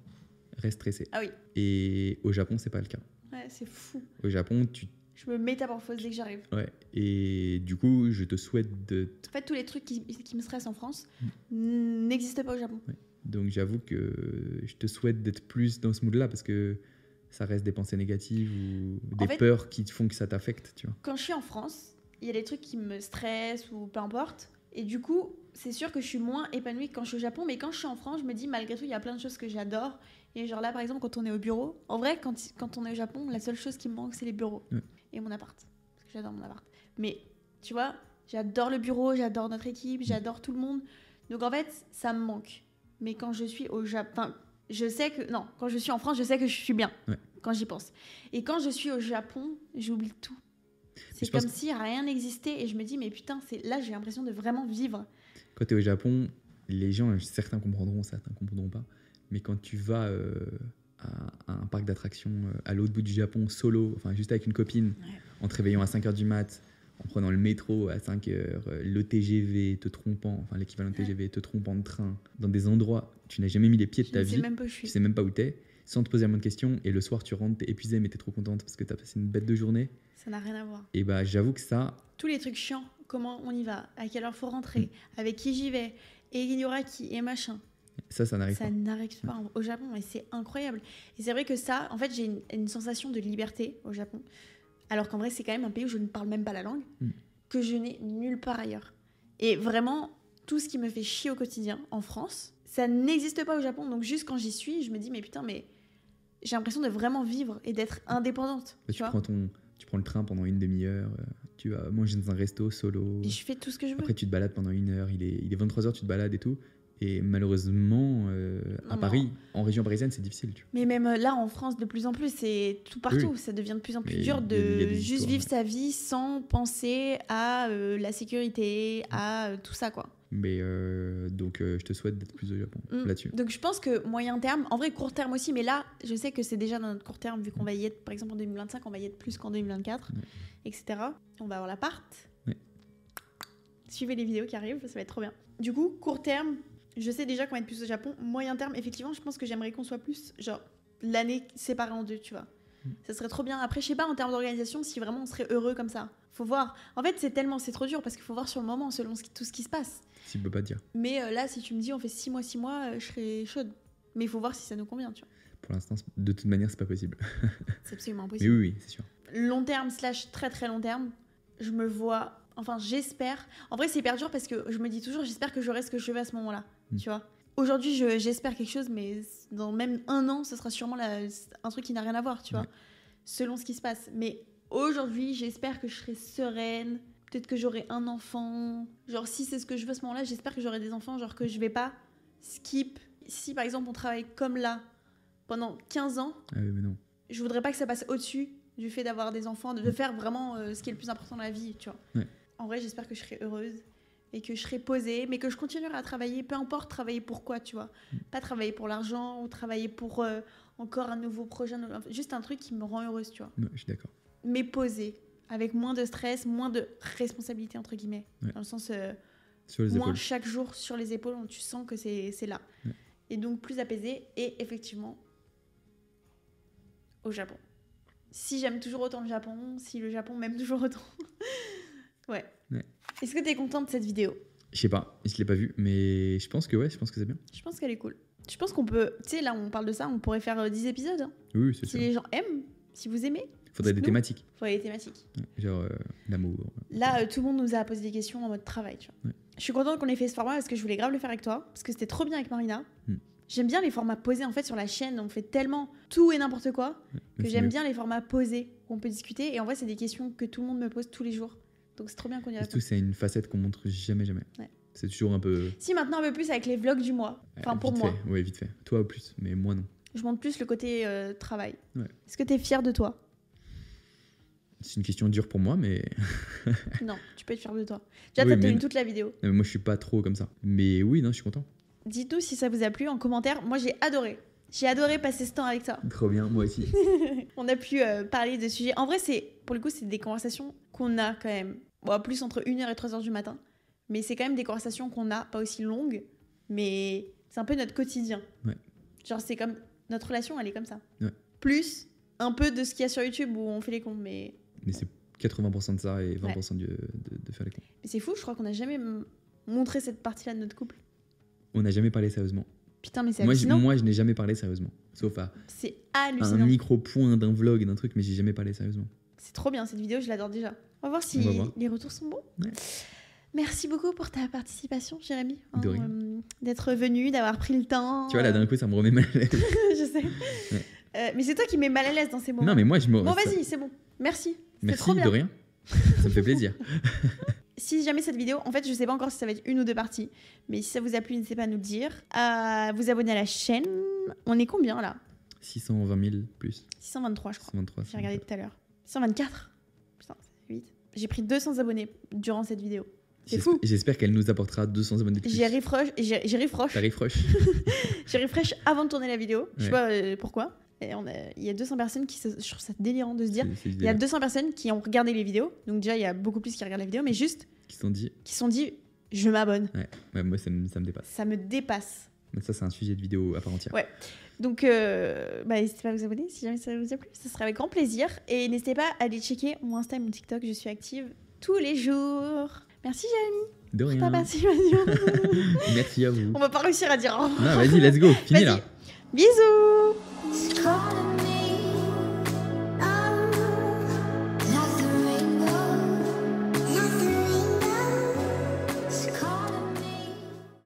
reste stressé. Ah oui. Et au Japon, c'est pas le cas. Ouais, c'est fou. Au Japon, tu, Je me métamorphose dès que j'arrive. Ouais. Et du coup, je te souhaite de. En fait, tous les trucs qui, qui me stressent en France n'existent pas au Japon. Ouais. Donc j'avoue que je te souhaite d'être plus dans ce mood-là parce que ça reste des pensées négatives ou des fait- peurs qui font que ça t'affecte, tu vois. Quand je suis en France, il y a des trucs qui me stressent ou peu importe. Et du coup, c'est sûr que je suis moins épanouie quand je suis au Japon. Mais quand je suis en France, je me dis malgré tout, il y a plein de choses que j'adore. Et genre là, par exemple, quand on est au bureau, en vrai, quand, quand on est au Japon, la seule chose qui me manque, c'est les bureaux Ouais. et mon appart. Parce que j'adore mon appart. Mais tu vois, j'adore le bureau, j'adore notre équipe, j'adore tout le monde. Donc en fait, ça me manque. Mais quand je suis au Japon, enfin, je sais que non, quand je suis en France, je sais que je suis bien. Ouais. Quand j'y pense. Et quand je suis au Japon, j'oublie tout. C'est comme si rien n'existait et je me dis mais putain, c'est là j'ai l'impression de vraiment vivre. Quand tu es au Japon, les gens, certains comprendront, certains comprendront pas. Mais quand tu vas euh, à, à un parc d'attractions euh, à l'autre bout du Japon, solo, enfin juste avec une copine, Ouais. en te réveillant à 5h du mat, en prenant le métro à 5h, le TGV te trompant, enfin l'équivalent de. TGV te trompant de train, dans des endroits tu n'as jamais mis les pieds de Je ta ne sais vie, même pas où je tu sais même pas où t'es, sans te poser la moindre question, et le soir tu rentres, t'es épuisé mais t'es trop contente parce que t'as passé une bête de journée. Ça n'a rien à voir. Et bah j'avoue que ça, Tous les trucs chiants, comment on y va, à quelle heure faut rentrer, avec qui j'y vais, et il y aura qui, et machin. ça, ça n'arrive Ça pas. n'arrive pas au Japon et c'est incroyable. Et c'est vrai que ça, en fait, j'ai une, une sensation de liberté au Japon. Alors qu'en vrai, c'est quand même un pays où je ne parle même pas la langue, Mm. que je n'ai nulle part ailleurs. Et vraiment, tout ce qui me fait chier au quotidien en France, ça n'existe pas au Japon. Donc juste quand j'y suis, je me dis, mais putain, mais j'ai l'impression de vraiment vivre et d'être indépendante. Tu, prends ton, tu prends le train pendant une demi-heure, euh, tu vas manger dans un resto solo. Et je fais tout ce que je veux. Après, tu te balades pendant une heure, il est, il est 23h, tu te balades et tout. Et malheureusement, euh, à Non, Paris, en région parisienne, c'est difficile. Tu vois. Mais même euh, là, en France, de plus en plus, c'est tout partout. Oui. Ça devient de plus en plus Mais dur il y a- il y a de juste vivre ouais. sa vie sans penser à euh, la sécurité, à euh, tout ça, quoi. Mais donc, je te souhaite d'être plus au Japon Mm. là-dessus. Donc je pense que moyen terme, en vrai court terme aussi, mais là, je sais que c'est déjà dans notre court terme, vu qu'on va y être, par exemple en 2025, on va y être plus qu'en 2024, Ouais. etc. On va avoir l'appart. Ouais. Suivez les vidéos qui arrivent, ça va être trop bien. Du coup, court terme, je sais déjà qu'on va être plus au Japon. Moyen terme, effectivement, je pense que j'aimerais qu'on soit plus, genre, l'année séparée en deux, tu vois. Mm. Ça serait trop bien. Après, je sais pas en termes d'organisation si vraiment on serait heureux comme ça. Faut voir. En fait, c'est tellement, c'est trop dur parce qu'il faut voir sur le moment, selon ce qui- tout ce qui se passe. Si je peux pas dire. Mais euh, là, si tu me dis on fait 6 mois, 6 mois, euh, je serais chaude. Mais il faut voir si ça nous convient, tu vois. Pour l'instant, de toute manière, c'est pas possible. [LAUGHS] C'est absolument Mais impossible. oui, oui, c'est sûr. Long terme, slash très très long terme, je me vois. Enfin, j'espère. En vrai, c'est hyper dur parce que je me dis toujours, j'espère que j'aurai ce que je veux à ce moment-là. Mm. Tu vois. Aujourd'hui, je- j'espère quelque chose, mais dans même un an, ce sera sûrement la- un truc qui n'a rien à voir, tu vois. Ouais. Selon ce qui se passe. Mais aujourd'hui, j'espère que je serai sereine. Peut-être que j'aurai un enfant. Genre, si c'est ce que je veux à ce moment-là, j'espère que j'aurai des enfants. Genre, que je vais pas skip. Si par exemple, on travaille comme là pendant 15 ans, Ah oui, mais non. je voudrais pas que ça passe au-dessus du fait d'avoir des enfants, de de faire vraiment euh, ce qui est le plus important dans la vie, tu vois. Ouais. En vrai, j'espère que je serai heureuse et que je serai posée, mais que je continuerai à travailler, peu importe travailler pour quoi, tu vois. Mm. Pas travailler pour l'argent ou travailler pour euh, encore un nouveau projet, juste un truc qui me rend heureuse, tu vois. Non, je suis d'accord. Mais posée, avec moins de stress, moins de responsabilité, entre guillemets. Ouais. Dans le sens, euh, Sur les moins épaules. chaque jour sur les épaules, tu sens que c'est là. Ouais. Et donc plus apaisé et effectivement au Japon. Si j'aime toujours autant le Japon, si le Japon m'aime toujours autant. [LAUGHS] ouais. Est-ce que tu es contente de cette vidéo? Je sais pas, je l'ai pas vu, mais je pense que ouais, je pense que c'est bien. Je pense qu'elle est cool. Je pense qu'on peut, tu sais, là on parle de ça, on pourrait faire euh, 10 épisodes. hein. Oui, c'est Si sûr. les gens aiment, si vous aimez, Faudrait des dites-nous. thématiques. faudrait des thématiques. Ouais, Genre euh, l'amour. Là, euh, tout le monde nous a posé des questions en mode travail. Tu vois. Ouais. Je suis contente qu'on ait fait ce format parce que je voulais grave le faire avec toi, parce que c'était trop bien avec Marina. Hmm. J'aime bien les formats posés en fait sur la chaîne. On fait tellement tout et n'importe quoi que j'aime bien les formats posés où on peut discuter. Et en vrai, c'est des questions que tout le monde me pose tous les jours. Donc c'est trop bien qu'on y réponde. surtout, c'est une facette qu'on montre jamais, jamais. Ouais. C'est toujours un peu. Si maintenant un peu plus avec les vlogs du mois. Enfin pour moi. Ouais, vite fait. Toi, plus, mais moi, non. je montre plus le côté euh, travail. Ouais. Est-ce que tu es fier de toi? C'est une question dure pour moi, mais [LAUGHS] Non, tu peux être fier de toi. Déjà, Oui, t'as tenu toute la vidéo. Non, mais moi, je suis pas trop comme ça. Mais oui, non, je suis content. Dites-nous si ça vous a plu en commentaire. Moi, j'ai adoré. J'ai adoré passer ce temps avec toi. Trop bien, moi aussi. [LAUGHS] on a pu euh, parler de sujets. En vrai, c'est pour le coup, c'est des conversations qu'on a quand même. Bon, plus entre 1h et 3h du matin. Mais c'est quand même des conversations qu'on a, pas aussi longues, mais c'est un peu notre quotidien. Ouais. Genre, c'est comme. Notre relation, elle est comme ça. Ouais. Plus un peu de ce qu'il y a sur YouTube où on fait les cons, mais Mais c'est 80% de ça et 20% de, de- de faire les cons. Mais c'est fou, je crois qu'on n'a jamais montré cette partie-là de notre couple. On n'a jamais parlé sérieusement. Putain, mais c'est Moi, je, hallucinant. moi, je n'ai jamais parlé sérieusement. Sauf à C'est un hallucinant. micro-point d'un vlog, d'un truc, mais j'ai jamais parlé sérieusement. C'est trop bien cette vidéo, je l'adore déjà. On va voir si On va voir. les retours sont bons. Ouais. Merci beaucoup pour ta participation, Jérémy. Hein, euh, D'être venu, d'avoir pris le temps. Tu vois, là, d'un coup, ça me remet mal à l'aise. [LAUGHS] je sais. Euh, mais c'est toi qui mets mal à l'aise dans ces moments. Non, mais moi, je me. Bon, vas-y, c'est bon. Merci. Merci, trop bien. de rien. Ça me fait plaisir. [LAUGHS] Si jamais cette vidéo, en fait, je sais pas encore si ça va être une ou deux parties, mais si ça vous a plu, n'hésitez pas à nous le dire. À vous abonner à la chaîne. On est combien là? 620 000 plus. 623, je crois. 623. J'ai regardé tout à l'heure. 124 Putain, c'est vite. J'ai pris 200 abonnés durant cette vidéo. C'est fou. J'espère qu'elle nous apportera 200 abonnés de plus. J'ai refresh, j'ai refresh, refresh. [LAUGHS] j'ai refresh avant de tourner la vidéo. Je sais pas euh, pourquoi. Et on a- il y a 200 personnes qui se, je trouve ça délirant de se dire. Il y a idéal. 200 personnes qui ont regardé les vidéos. Donc déjà, il y a beaucoup plus qui regardent la vidéo, mais juste Qui se sont dit, qui se sont dit, je m'abonne. ouais, ouais, moi, ça me, ça me dépasse. Ça me dépasse. Mais ça, c'est un sujet de vidéo à part entière. Ouais. Donc, euh, bah, n'hésitez pas à vous abonner si jamais ça vous a plu. Ce sera avec grand plaisir. Et n'hésitez pas à aller checker mon Insta et mon TikTok. Je suis active tous les jours. Merci Jérémy De rien. participation. [LAUGHS] Merci à vous. On va pas réussir à dire au revoir. Non, vas-y, let's go. Fini Vas-y. là. Bisous